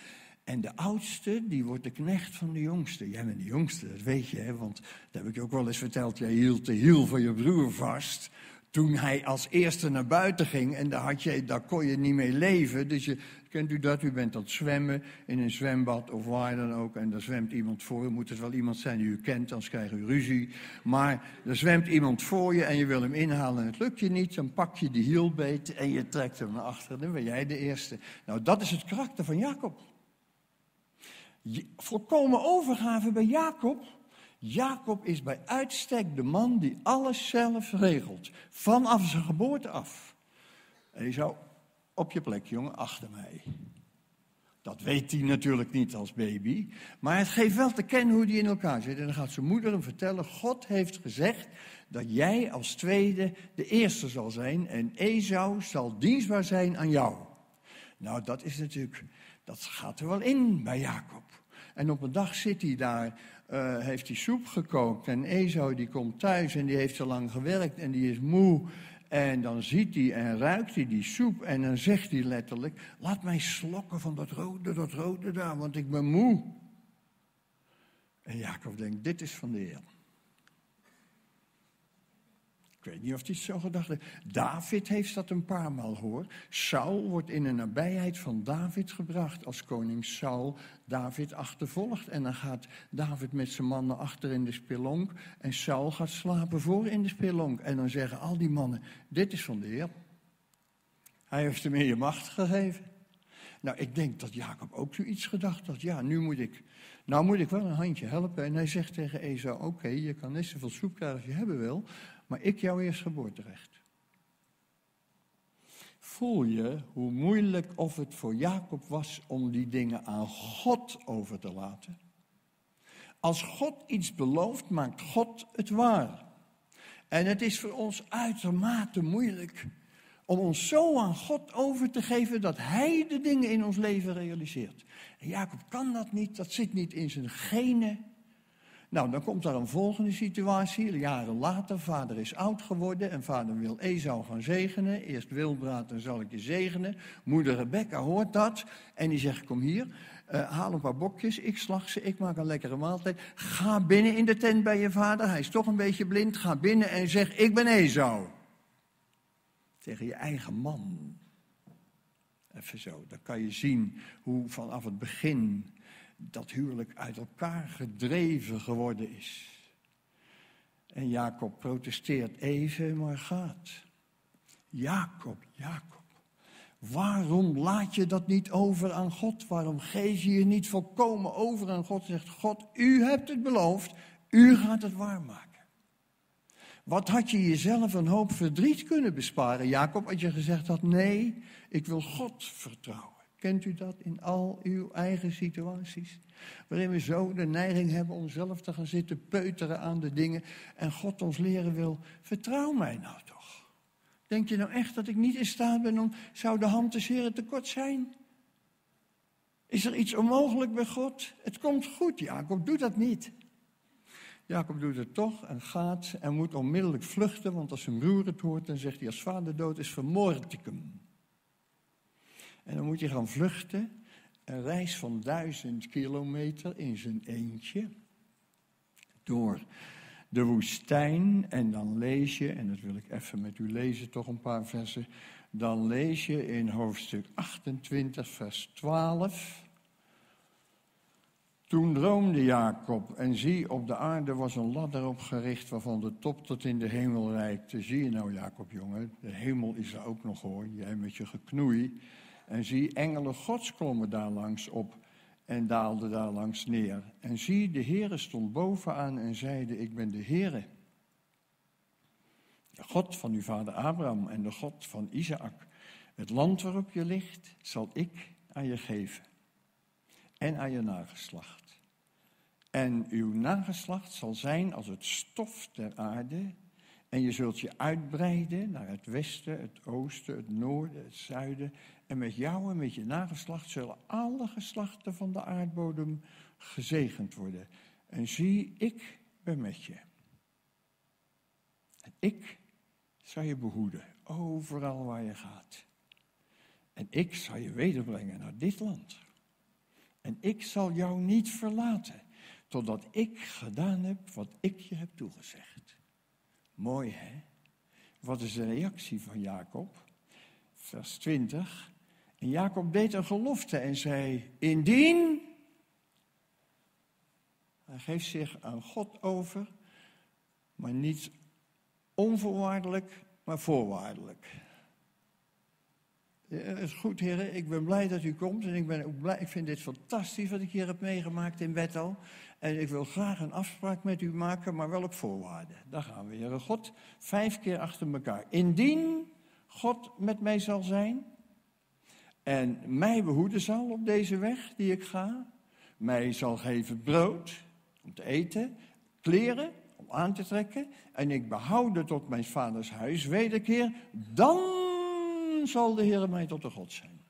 En de oudste, die wordt de knecht van de jongste. Jij bent de jongste, dat weet je, hè? want dat heb ik je ook wel eens verteld. Jij hield de hiel van je broer vast toen hij als eerste naar buiten ging. En daar, had je, daar kon je niet mee leven. Dus je, kent u dat? U bent aan het zwemmen in een zwembad of waar dan ook. En daar zwemt iemand voor je. Moet het wel iemand zijn die u kent, anders krijg u ruzie. Maar er zwemt iemand voor je en je wil hem inhalen en het lukt je niet. Dan pak je die hielbeet en je trekt hem naar achteren. Dan ben jij de eerste. Nou, dat is het karakter van Jacob. Volkomen overgave bij Jacob. Jacob is bij uitstek de man die alles zelf regelt. Vanaf zijn geboorte af. En hij zou op je plek, jongen, achter mij. Dat weet hij natuurlijk niet als baby. Maar het geeft wel te kennen hoe die in elkaar zit. En dan gaat zijn moeder hem vertellen: God heeft gezegd dat jij als tweede de eerste zal zijn. En Esau zal dienstbaar zijn aan jou. Nou, dat is natuurlijk, dat gaat er wel in bij Jacob. En op een dag zit hij daar, uh, heeft hij soep gekookt. En Esau die komt thuis en die heeft zo lang gewerkt en die is moe. En dan ziet hij en ruikt hij die soep en dan zegt hij letterlijk: Laat mij slokken van dat rode, dat rode daar, want ik ben moe. En Jacob denkt: Dit is van de Heer. Weet niet of hij het zo gedacht heeft. David heeft dat een paar maal hoor. Saul wordt in de nabijheid van David gebracht als koning Saul David achtervolgt. En dan gaat David met zijn mannen achter in de spelonk. En Saul gaat slapen voor in de spelonk. En dan zeggen al die mannen, dit is van de Heer. Hij heeft hem in je macht gegeven. Nou, ik denk dat Jacob ook zoiets gedacht had. Ja, nu moet ik, nou moet ik wel een handje helpen. En hij zegt tegen Esau, oké, je kan net zoveel soep krijgen als je hebben wil maar ik jouw eerstgeboorterecht. Voel je hoe moeilijk of het voor Jacob was om die dingen aan God over te laten? Als God iets belooft, maakt God het waar. En het is voor ons uitermate moeilijk om ons zo aan God over te geven dat Hij de dingen in ons leven realiseert. En Jacob kan dat niet, dat zit niet in zijn genen. Nou, dan komt er een volgende situatie. Jaren later, vader is oud geworden en vader wil Esau gaan zegenen. Eerst Wilbraad, dan zal ik je zegenen. Moeder Rebecca hoort dat en die zegt, kom hier, uh, haal een paar bokjes, ik slag ze, ik maak een lekkere maaltijd. Ga binnen in de tent bij je vader, hij is toch een beetje blind. Ga binnen en zeg, ik ben Esau. Tegen je eigen man. Even zo, dan kan je zien hoe vanaf het begin dat huwelijk uit elkaar gedreven geworden is. En Jacob protesteert even, maar gaat. Jacob, Jacob, waarom laat je dat niet over aan God? Waarom geef je je niet volkomen over aan God? Zegt God, u hebt het beloofd, u gaat het waarmaken. Wat had je jezelf een hoop verdriet kunnen besparen, Jacob, als je gezegd had, nee, ik wil God vertrouwen. Kent u dat in al uw eigen situaties? Waarin we zo de neiging hebben om zelf te gaan zitten peuteren aan de dingen en God ons leren wil, vertrouw mij nou toch. Denk je nou echt dat ik niet in staat ben om, zou de hand des Heren tekort zijn? Is er iets onmogelijk bij God? Het komt goed, Jacob, doe dat niet. Jacob doet het toch en gaat en moet onmiddellijk vluchten, want als zijn broer het hoort, dan zegt hij als vader dood is, vermoord ik hem. En dan moet hij gaan vluchten. Een reis van duizend kilometer in zijn eentje. Door de woestijn. En dan lees je, en dat wil ik even met u lezen, toch een paar versen. Dan lees je in hoofdstuk 28, vers 12. Toen droomde Jacob en zie, op de aarde was een ladder opgericht waarvan de top tot in de hemel reikte. Zie je nou, Jacob, jongen, de hemel is er ook nog hoor, jij met je geknoei. En zie, engelen gods klommen daar langs op en daalden daar langs neer. En zie, de Heere stond bovenaan en zeide, ik ben de Heere. De God van uw vader Abraham en de God van Isaac. Het land waarop je ligt, zal ik aan je geven. En aan je nageslacht. En uw nageslacht zal zijn als het stof der aarde en je zult je uitbreiden naar het westen, het oosten, het noorden, het zuiden En met jou en met je nageslacht zullen alle geslachten van de aardbodem gezegend worden. En zie, ik ben met je. En ik zal je behoeden, overal waar je gaat. En ik zal je wederbrengen naar dit land. En ik zal jou niet verlaten, totdat ik gedaan heb wat ik je heb toegezegd. Mooi hè? Wat is de reactie van Jacob? Vers 20. En Jacob deed een gelofte en zei: Indien. Hij geeft zich aan God over, maar niet onvoorwaardelijk, maar voorwaardelijk. Ja, is goed, heren. Ik ben blij dat u komt. En ik, ben ook blij, ik vind dit fantastisch wat ik hier heb meegemaakt in Bethel. En ik wil graag een afspraak met u maken, maar wel op voorwaarden. Daar gaan we, heren. God, vijf keer achter elkaar. Indien God met mij zal zijn en mij behoeden zal op deze weg die ik ga, mij zal geven brood om te eten, kleren om aan te trekken en ik behouden tot mijn vaders huis wederkeer, dan zal de Heer mij tot de God zijn.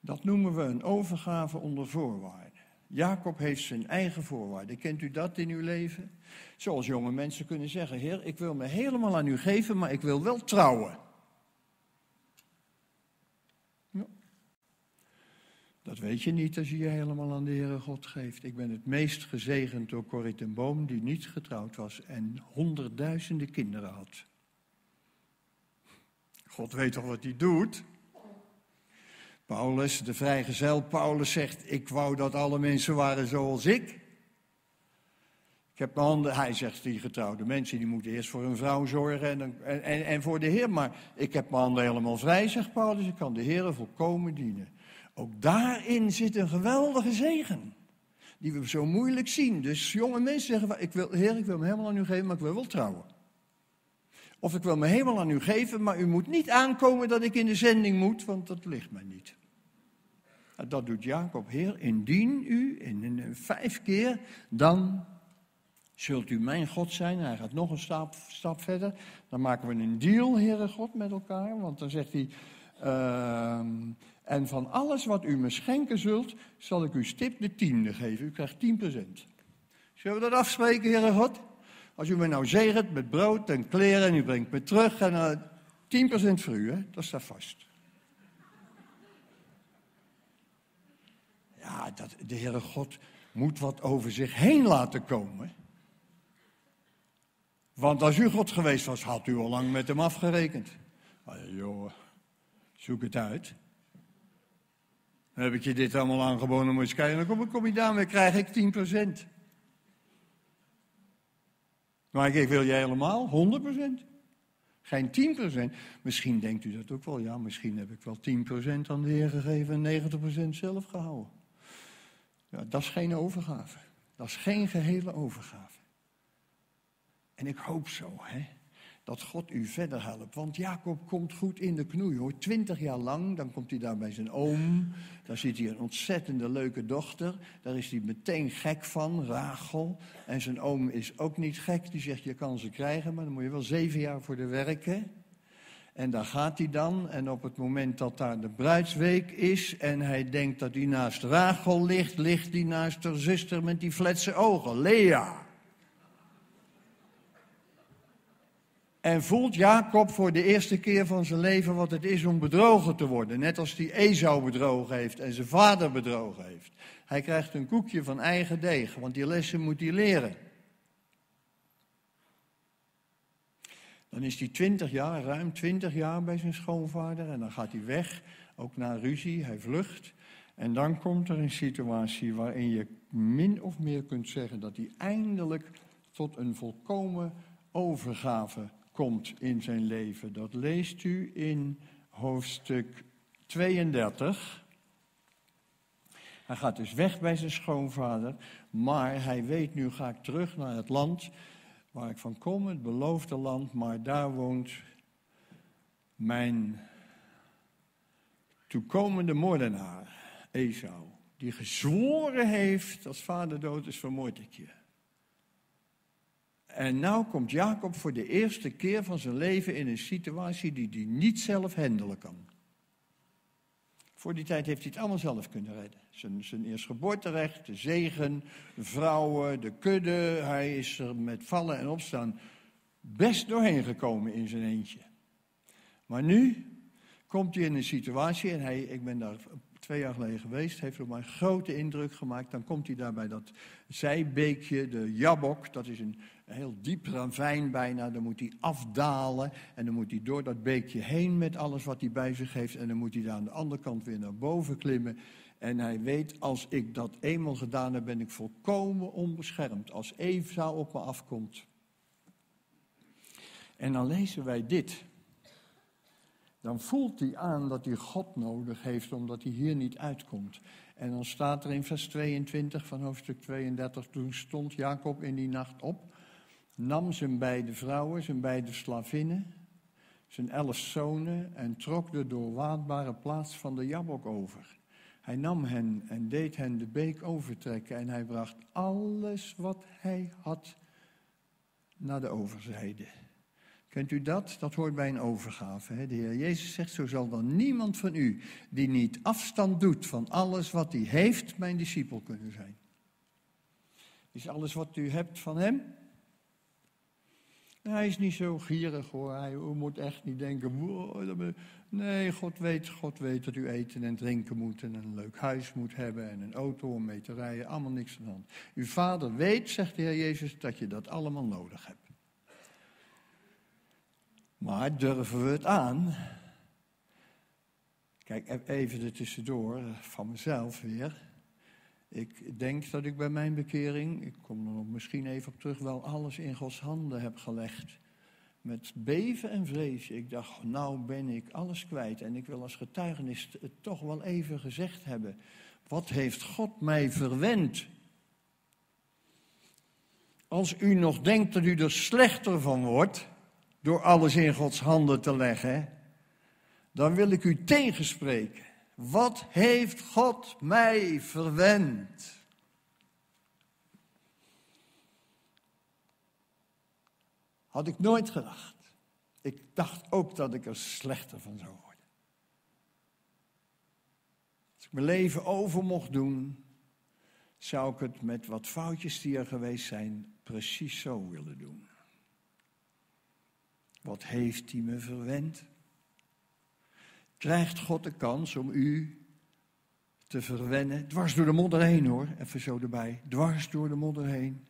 Dat noemen we een overgave onder voorwaarden. Jacob heeft zijn eigen voorwaarden. Kent u dat in uw leven? Zoals jonge mensen kunnen zeggen: Heer, ik wil me helemaal aan u geven, maar ik wil wel trouwen. Dat weet je niet als je je helemaal aan de Heere God geeft. Ik ben het meest gezegend door Corrie ten Boom, die niet getrouwd was en honderdduizenden kinderen had. God weet toch wat hij doet? Paulus, de vrijgezel Paulus zegt, ik wou dat alle mensen waren zoals ik. Ik heb mijn handen, hij zegt, die getrouwde mensen, die moeten eerst voor hun vrouw zorgen en, en, en voor de Heer. Maar ik heb mijn handen helemaal vrij, zegt Paulus, ik kan de Heer volkomen dienen. Ook daarin zit een geweldige zegen, die we zo moeilijk zien. Dus jonge mensen zeggen, ik wil, Heer, ik wil me helemaal aan u geven, maar ik wil wel trouwen. Of ik wil me helemaal aan u geven, maar u moet niet aankomen dat ik in de zending moet, want dat ligt mij niet. Dat doet Jacob, Heer, indien u in, vijf keer, dan zult u mijn God zijn. Hij gaat nog een stap, stap verder. Dan maken we een deal, Heere God, met elkaar. Want dan zegt hij, uh, en van alles wat u me schenken zult, zal ik u stip de tiende geven. U krijgt 10%. Zullen we dat afspreken, Heere God? Als u me nou zegent met brood en kleren en u brengt me terug, en uh, eh, 10% voor u, hè? dat staat vast. Ja, dat, de Heere God moet wat over zich heen laten komen. Want als u God geweest was, had u al lang met hem afgerekend. Ah, zoek het uit. Heb ik je dit allemaal aangeboden, moet je kijken. Dan kom, kom je daarmee, krijg ik 10%. Maar ik wil je helemaal 100%. Geen 10%. Misschien denkt u dat ook wel. Ja, misschien heb ik wel 10% aan de Heer gegeven en 90% zelf gehouden. Ja, dat is geen overgave. Dat is geen gehele overgave. En ik hoop zo, hè, dat God u verder helpt. Want Jacob komt goed in de knoei hoor. Twintig jaar lang, dan komt hij daar bij zijn oom. Daar ziet hij een ontzettende leuke dochter. Daar is hij meteen gek van, Rachel. En zijn oom is ook niet gek. Die zegt, je kan ze krijgen, maar dan moet je wel zeven jaar voor de werken. En daar gaat hij dan. En op het moment dat daar de bruidsweek is en hij denkt dat hij naast Rachel ligt, ligt hij naast haar zuster met die fletse ogen, Lea. En voelt Jacob voor de eerste keer van zijn leven wat het is om bedrogen te worden. Net als die Esau bedrogen heeft en zijn vader bedrogen heeft. Hij krijgt een koekje van eigen deeg, want die lessen moet hij leren. Dan is hij twintig jaar, ruim twintig jaar bij zijn schoonvader. En dan gaat hij weg, ook na ruzie, hij vlucht. En dan komt er een situatie waarin je min of meer kunt zeggen dat hij eindelijk tot een volkomen overgave komt in zijn leven. Dat leest u in hoofdstuk 32. Hij gaat dus weg bij zijn schoonvader, maar hij weet nu ga ik terug naar het land waar ik van kom, het beloofde land, maar daar woont mijn toekomende moordenaar, Esau, die gezworen heeft, als vader dood is, vermoord ik je. En nou komt Jacob voor de eerste keer van zijn leven in een situatie die hij niet zelf handelen kan. Voor die tijd heeft hij het allemaal zelf kunnen redden. Zijn, zijn eerstgeboorterecht, de zegen, de vrouwen, de kudde. Hij is er met vallen en opstaan best doorheen gekomen in zijn eentje. Maar nu komt hij in een situatie, en hij, ik ben daar twee jaar geleden geweest, heeft op mij een grote indruk gemaakt. Dan komt hij daar bij dat zijbeekje, de Jabok, dat is een heel diep ravijn bijna. Dan moet hij afdalen en dan moet hij door dat beekje heen met alles wat hij bij zich heeft. En dan moet hij daar aan de andere kant weer naar boven klimmen. En hij weet, als ik dat eenmaal gedaan heb, ben ik volkomen onbeschermd. Als Eva op me afkomt. En dan lezen wij dit dan voelt hij aan dat hij God nodig heeft, omdat hij hier niet uitkomt. En dan staat er in vers 22 van hoofdstuk 32, toen stond Jacob in die nacht op, nam zijn beide vrouwen, zijn beide slavinnen, zijn elf zonen en trok de doorwaadbare plaats van de Jabok over. Hij nam hen en deed hen de beek overtrekken en hij bracht alles wat hij had naar de overzijde. Kent u dat? Dat hoort bij een overgave. Hè? De Heer Jezus zegt, zo zal dan niemand van u die niet afstand doet van alles wat hij heeft, mijn discipel kunnen zijn. Is alles wat u hebt van hem? Hij is niet zo gierig hoor. Hij moet echt niet denken. Nee, God weet, God weet dat u eten en drinken moet. En een leuk huis moet hebben. En een auto om mee te rijden. Allemaal niks aan de hand. Uw vader weet, zegt de Heer Jezus, dat je dat allemaal nodig hebt. Maar durven we het aan? Kijk, even er tussendoor van mezelf weer. Ik denk dat ik bij mijn bekering, ik kom er nog misschien even op terug, wel alles in Gods handen heb gelegd. Met beven en vrees. Ik dacht, nou ben ik alles kwijt. En ik wil als getuigenis het toch wel even gezegd hebben. Wat heeft God mij verwend? Als u nog denkt dat u er slechter van wordt, door alles in Gods handen te leggen, dan wil ik u tegenspreken. Wat heeft God mij verwend? Had ik nooit gedacht. Ik dacht ook dat ik er slechter van zou worden. Als ik mijn leven over mocht doen, zou ik het met wat foutjes die er geweest zijn, precies zo willen doen. Wat heeft hij me verwend? Krijgt God de kans om u te verwennen? Dwars door de modder heen hoor, even zo erbij. Dwars door de modder heen.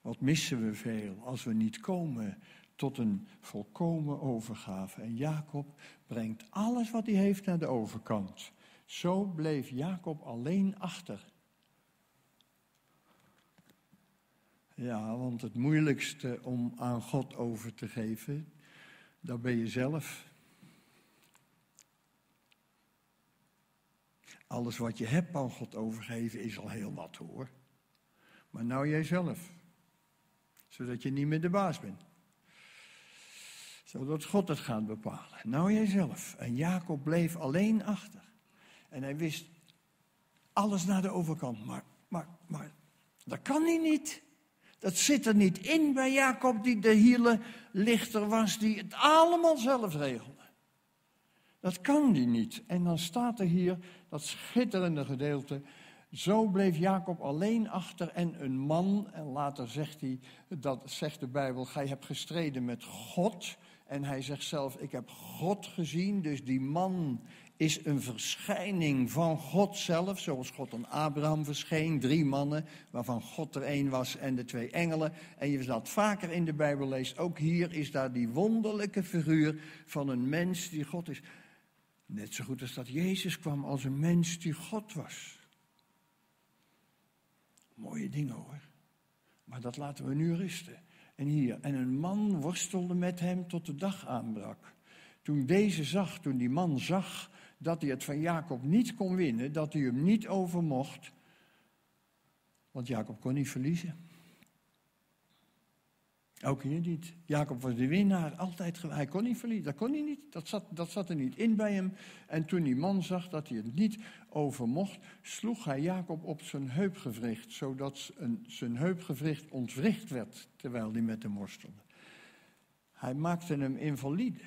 Wat missen we veel als we niet komen tot een volkomen overgave. En Jacob brengt alles wat hij heeft naar de overkant. Zo bleef Jacob alleen achter. Ja, want het moeilijkste om aan God over te geven, dat ben je zelf. Alles wat je hebt aan God overgeven is al heel wat hoor. Maar nou jijzelf. Zodat je niet meer de baas bent. Zodat God het gaat bepalen. Nou jijzelf. En Jacob bleef alleen achter. En hij wist alles naar de overkant. Maar, maar, maar dat kan hij niet. Dat zit er niet in bij Jacob, die de hiele lichter was, die het allemaal zelf regelde. Dat kan die niet. En dan staat er hier dat schitterende gedeelte. Zo bleef Jacob alleen achter en een man, en later zegt hij, dat zegt de Bijbel, gij hebt gestreden met God. En hij zegt zelf, ik heb God gezien, dus die man is een verschijning van God zelf, zoals God aan Abraham verscheen, drie mannen, waarvan God er één was en de twee engelen. En je dat vaker in de Bijbel leest, ook hier is daar die wonderlijke figuur van een mens die God is. Net zo goed als dat Jezus kwam als een mens die God was. Mooie dingen hoor. Maar dat laten we nu rusten. En hier, en een man worstelde met hem tot de dag aanbrak. Toen deze zag, toen die man zag dat hij het van Jacob niet kon winnen, dat hij hem niet overmocht, want Jacob kon niet verliezen. Ook hier niet. Jacob was de winnaar, altijd. Hij kon niet verliezen, dat kon hij niet. Dat zat, dat zat er niet in bij hem. En toen die man zag dat hij het niet overmocht, sloeg hij Jacob op zijn heupgewricht, zodat zijn heupgewricht ontwricht werd terwijl hij met hem worstelde. Hij maakte hem invalide.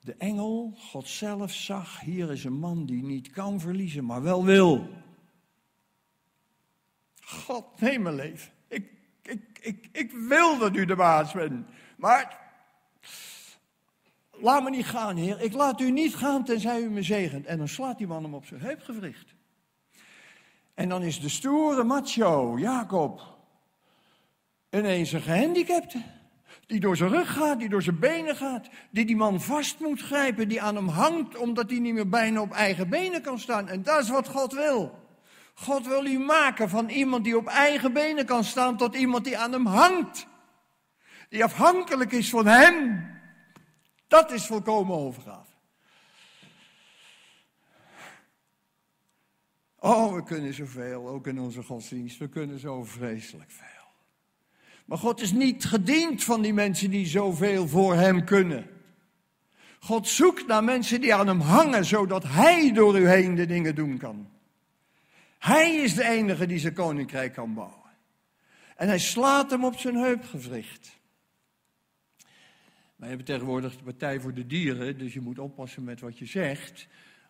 De engel, God zelf, zag: hier is een man die niet kan verliezen, maar wel wil. God, neem mijn leven. Ik, ik, ik, ik wil dat u de baas bent. Maar laat me niet gaan, Heer. Ik laat u niet gaan tenzij u me zegent. En dan slaat die man hem op zijn heupgewricht. En dan is de stoere macho, Jacob, ineens een gehandicapte. Die door zijn rug gaat, die door zijn benen gaat. Die die man vast moet grijpen, die aan hem hangt omdat hij niet meer bijna op eigen benen kan staan. En dat is wat God wil. God wil u maken van iemand die op eigen benen kan staan tot iemand die aan hem hangt. Die afhankelijk is van hem. Dat is volkomen overgave. Oh, we kunnen zoveel, ook in onze godsdienst. We kunnen zo vreselijk veel. Maar God is niet gediend van die mensen die zoveel voor Hem kunnen. God zoekt naar mensen die aan Hem hangen, zodat Hij door u heen de dingen doen kan. Hij is de enige die zijn koninkrijk kan bouwen. En hij slaat hem op zijn heupgewricht. Wij hebben tegenwoordig de Partij voor de Dieren, dus je moet oppassen met wat je zegt.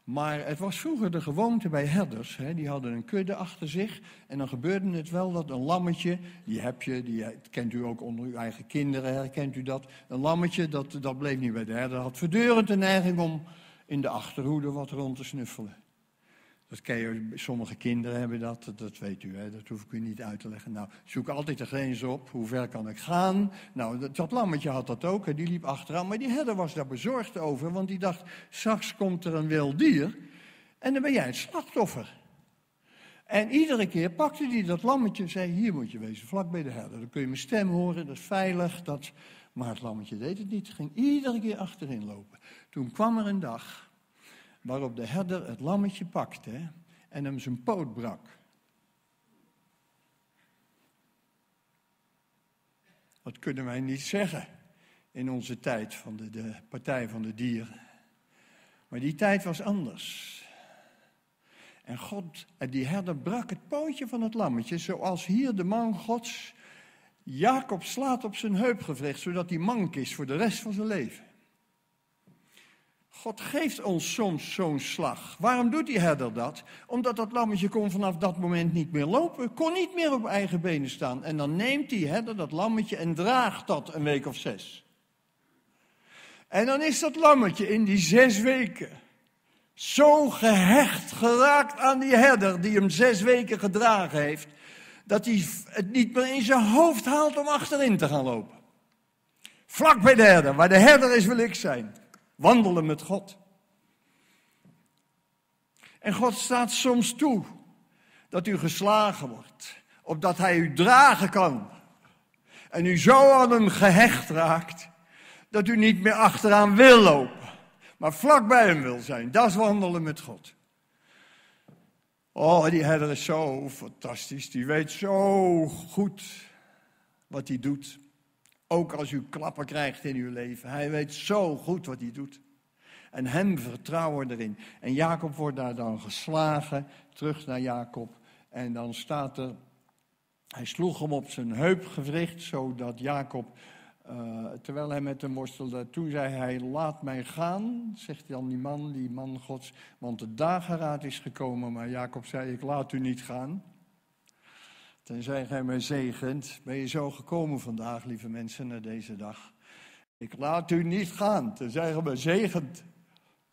Maar het was vroeger de gewoonte bij herders. Hè, die hadden een kudde achter zich. En dan gebeurde het wel dat een lammetje, die heb je, die kent u ook onder uw eigen kinderen, herkent u dat? Een lammetje, dat, dat bleef niet bij de herder, had voortdurend de neiging om in de achterhoede wat rond te snuffelen. Dat ken sommige kinderen hebben dat, dat weet u, hè, dat hoef ik u niet uit te leggen. Nou, zoek altijd de grens op, hoe ver kan ik gaan? Nou, dat, dat lammetje had dat ook, hè, die liep achteraan, maar die herder was daar bezorgd over, want die dacht, straks komt er een wild dier en dan ben jij het slachtoffer. En iedere keer pakte hij dat lammetje en zei, hier moet je wezen, vlak bij de herder. Dan kun je mijn stem horen, dat is veilig, dat... maar het lammetje deed het niet, ging iedere keer achterin lopen. Toen kwam er een dag waarop de herder het lammetje pakte en hem zijn poot brak. Dat kunnen wij niet zeggen in onze tijd van de, de Partij van de Dieren. Maar die tijd was anders. En God, die herder brak het pootje van het lammetje, zoals hier de man Gods Jacob slaat op zijn heupgevricht, zodat hij mank is voor de rest van zijn leven. God geeft ons soms zo'n slag. Waarom doet die herder dat? Omdat dat lammetje kon vanaf dat moment niet meer lopen, kon niet meer op eigen benen staan. En dan neemt die herder dat lammetje en draagt dat een week of zes. En dan is dat lammetje in die zes weken zo gehecht geraakt aan die herder die hem zes weken gedragen heeft, dat hij het niet meer in zijn hoofd haalt om achterin te gaan lopen. Vlak bij de herder, waar de herder is wil ik zijn. Wandelen met God. En God staat soms toe dat u geslagen wordt, opdat hij u dragen kan. En u zo aan hem gehecht raakt, dat u niet meer achteraan wil lopen, maar vlak bij hem wil zijn. Dat is wandelen met God. Oh, die herder is zo fantastisch. Die weet zo goed wat hij doet. Ook als u klappen krijgt in uw leven. Hij weet zo goed wat hij doet. En hem vertrouwen erin. En Jacob wordt daar dan geslagen. Terug naar Jacob. En dan staat er. Hij sloeg hem op zijn heup gewricht. Zodat Jacob. Uh, terwijl hij met hem worstelde. Toen zei hij: Laat mij gaan. Zegt dan die man, die man Gods. Want de dageraad is gekomen. Maar Jacob zei: Ik laat u niet gaan. Tenzij gij mij zegent, ben je zo gekomen vandaag, lieve mensen, naar deze dag. Ik laat u niet gaan, tenzij gij mij zegent.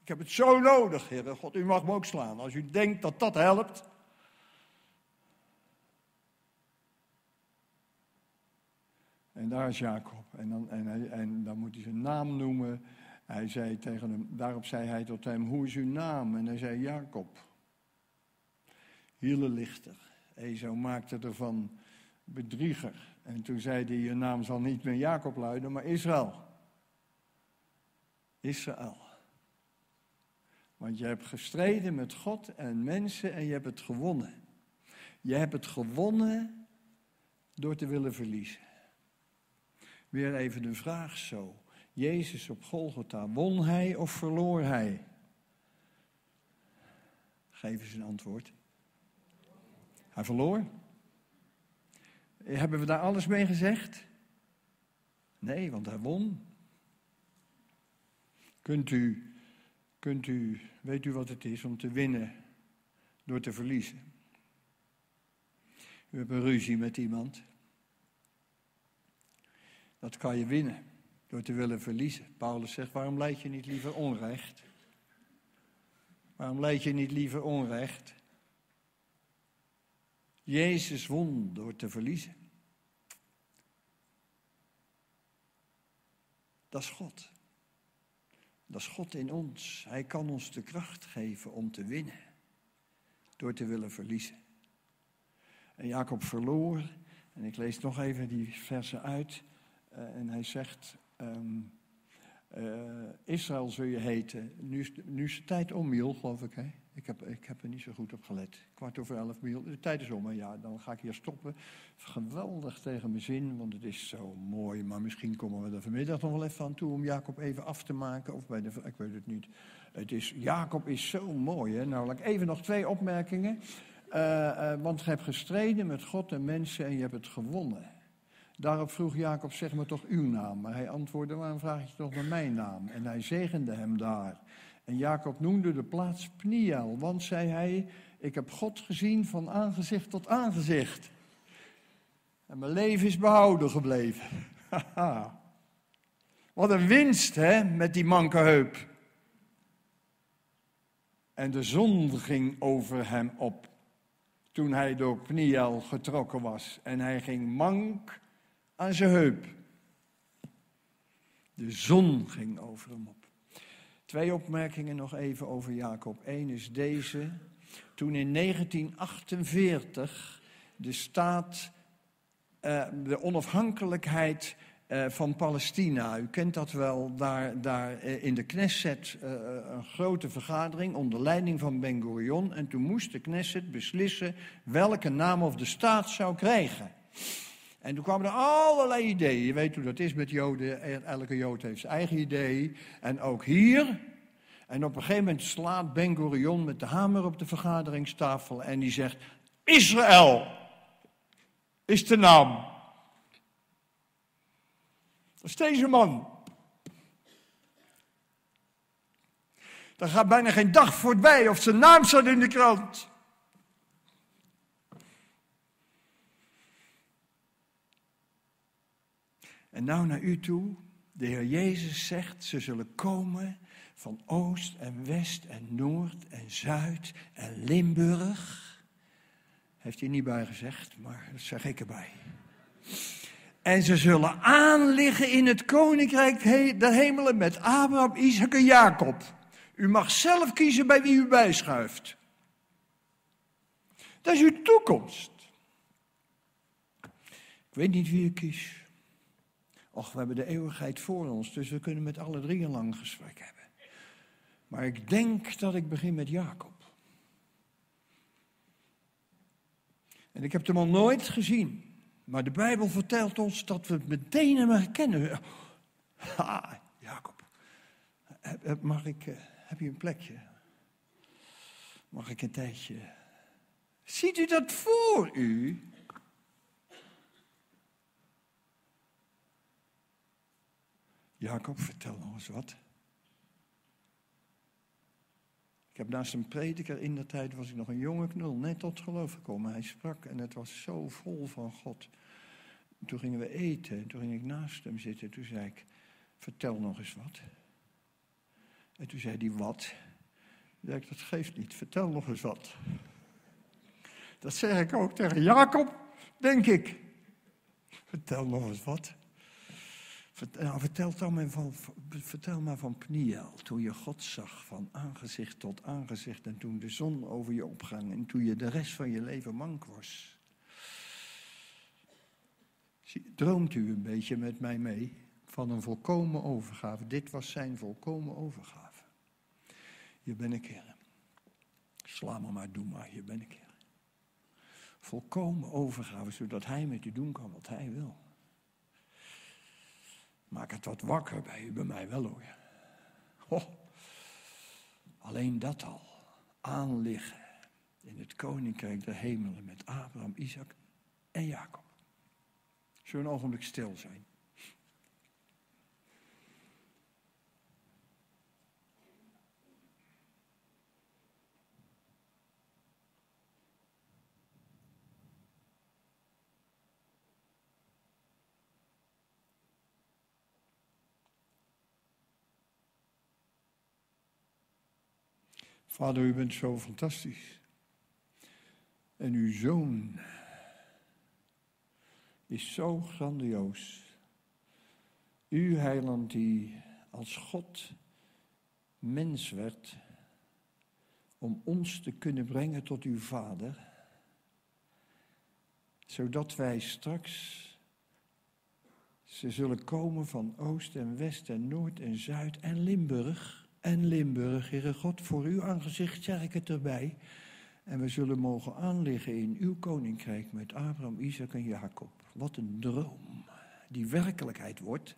Ik heb het zo nodig, Heere God. U mag me ook slaan als u denkt dat dat helpt. En daar is Jacob. En dan, en, en dan moet hij zijn naam noemen. Hij zei tegen hem, daarop zei hij tot hem, hoe is uw naam? En hij zei, Jacob. Hiele lichter. Ezo maakte ervan bedrieger. En toen zei hij, je naam zal niet meer Jacob luiden, maar Israël. Israël. Want je hebt gestreden met God en mensen en je hebt het gewonnen. Je hebt het gewonnen door te willen verliezen. Weer even de vraag zo. Jezus op Golgotha, won hij of verloor hij? Geef eens een antwoord. Hij verloor. Hebben we daar alles mee gezegd? Nee, want hij won. Kunt u, kunt u, weet u wat het is om te winnen door te verliezen? U hebt een ruzie met iemand. Dat kan je winnen door te willen verliezen. Paulus zegt, waarom leid je niet liever onrecht? Waarom leid je niet liever onrecht? Jezus won door te verliezen. Dat is God. Dat is God in ons. Hij kan ons de kracht geven om te winnen. Door te willen verliezen. En Jacob verloor. En ik lees nog even die versen uit. Uh, en hij zegt. Um, uh, Israël zul je heten. Nu, nu is de tijd om, Miel, geloof ik. Hè? Ik, heb, ik heb er niet zo goed op gelet. Kwart over elf. De tijd is om, ja, dan ga ik hier stoppen. Geweldig tegen mijn zin, want het is zo mooi. Maar misschien komen we er vanmiddag nog wel even aan toe om Jacob even af te maken. Of bij de, ik weet het niet. Het is, Jacob is zo mooi. Hè? Nou, even nog twee opmerkingen. Uh, uh, want je hebt gestreden met God en mensen en je hebt het gewonnen. Daarop vroeg Jacob, zeg maar toch uw naam. Maar hij antwoordde, waarom vraag je toch naar mijn naam? En hij zegende hem daar. En Jacob noemde de plaats Pniel, want, zei hij, ik heb God gezien van aangezicht tot aangezicht. En mijn leven is behouden gebleven. Wat een winst, hè, met die manke heup. En de zon ging over hem op toen hij door Pniel getrokken was. En hij ging mank aan zijn heup. De zon ging over hem op. Twee opmerkingen nog even over Jacob. Eén is deze. Toen in 1948 de staat, uh, de onafhankelijkheid uh, van Palestina, u kent dat wel, daar, daar uh, in de Knesset een grote vergadering onder leiding van Ben Gurion. En toen moest de Knesset beslissen welke naam of de staat zou krijgen. En toen kwamen er allerlei ideeën. Je weet hoe dat is met Joden. Elke Jood heeft zijn eigen idee. En ook hier. En op een gegeven moment slaat Ben Gurion met de hamer op de vergaderingstafel. En die zegt: Israël is de naam. Dat is deze man. Er gaat bijna geen dag voorbij of zijn naam staat in de krant. En nou naar u toe. De Heer Jezus zegt, ze zullen komen van oost en west en noord en zuid en Limburg. Heeft hij niet bij gezegd, maar dat zeg ik erbij. En ze zullen aanliggen in het koninkrijk der hemelen met Abraham, Isaac en Jacob. U mag zelf kiezen bij wie u bijschuift. Dat is uw toekomst. Ik weet niet wie ik kies. Och, we hebben de eeuwigheid voor ons, dus we kunnen met alle drie een lang gesprek hebben. Maar ik denk dat ik begin met Jacob. En ik heb hem al nooit gezien. Maar de Bijbel vertelt ons dat we het meteen hem herkennen. Ha, Jacob. Mag ik, eh, heb je een plekje? Mag ik een tijdje? Ziet u dat voor u? Jacob, vertel nog eens wat. Ik heb naast een prediker in de tijd, was ik nog een jonge knul, net tot geloof gekomen. Hij sprak en het was zo vol van God. Toen gingen we eten, toen ging ik naast hem zitten. Toen zei ik, vertel nog eens wat. En toen zei hij, wat? Zei ik, dat geeft niet, vertel nog eens wat. Dat zeg ik ook tegen Jacob, denk ik. Vertel nog eens wat. Nou, vertel, dan maar van, vertel maar van Pniel, toen je God zag van aangezicht tot aangezicht en toen de zon over je opging en toen je de rest van je leven mank was. Droomt u een beetje met mij mee van een volkomen overgave? Dit was zijn volkomen overgave. Hier ben ik, Heer. Sla me maar, doe maar, hier ben ik, Heer. Volkomen overgave, zodat hij met u doen kan wat hij wil. Maak het wat wakker bij u, bij mij wel hoor. Alleen dat al. Aanliggen in het koninkrijk der hemelen met Abraham, Isaac en Jacob. Zullen een ogenblik stil zijn? Vader, u bent zo fantastisch. En uw zoon is zo grandioos. U, heiland, die als God mens werd om ons te kunnen brengen tot uw Vader, zodat wij straks ze zullen komen van oost en west en noord en zuid en Limburg. En Limburg, Heere God, voor uw aangezicht zeg ik het erbij. En we zullen mogen aanliggen in uw koninkrijk met Abraham, Isaac en Jacob. Wat een droom die werkelijkheid wordt.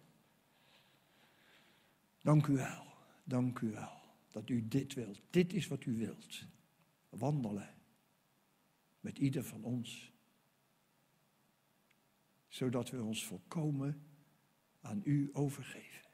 Dank u wel, dank u wel dat u dit wilt. Dit is wat u wilt. Wandelen met ieder van ons. Zodat we ons volkomen aan u overgeven.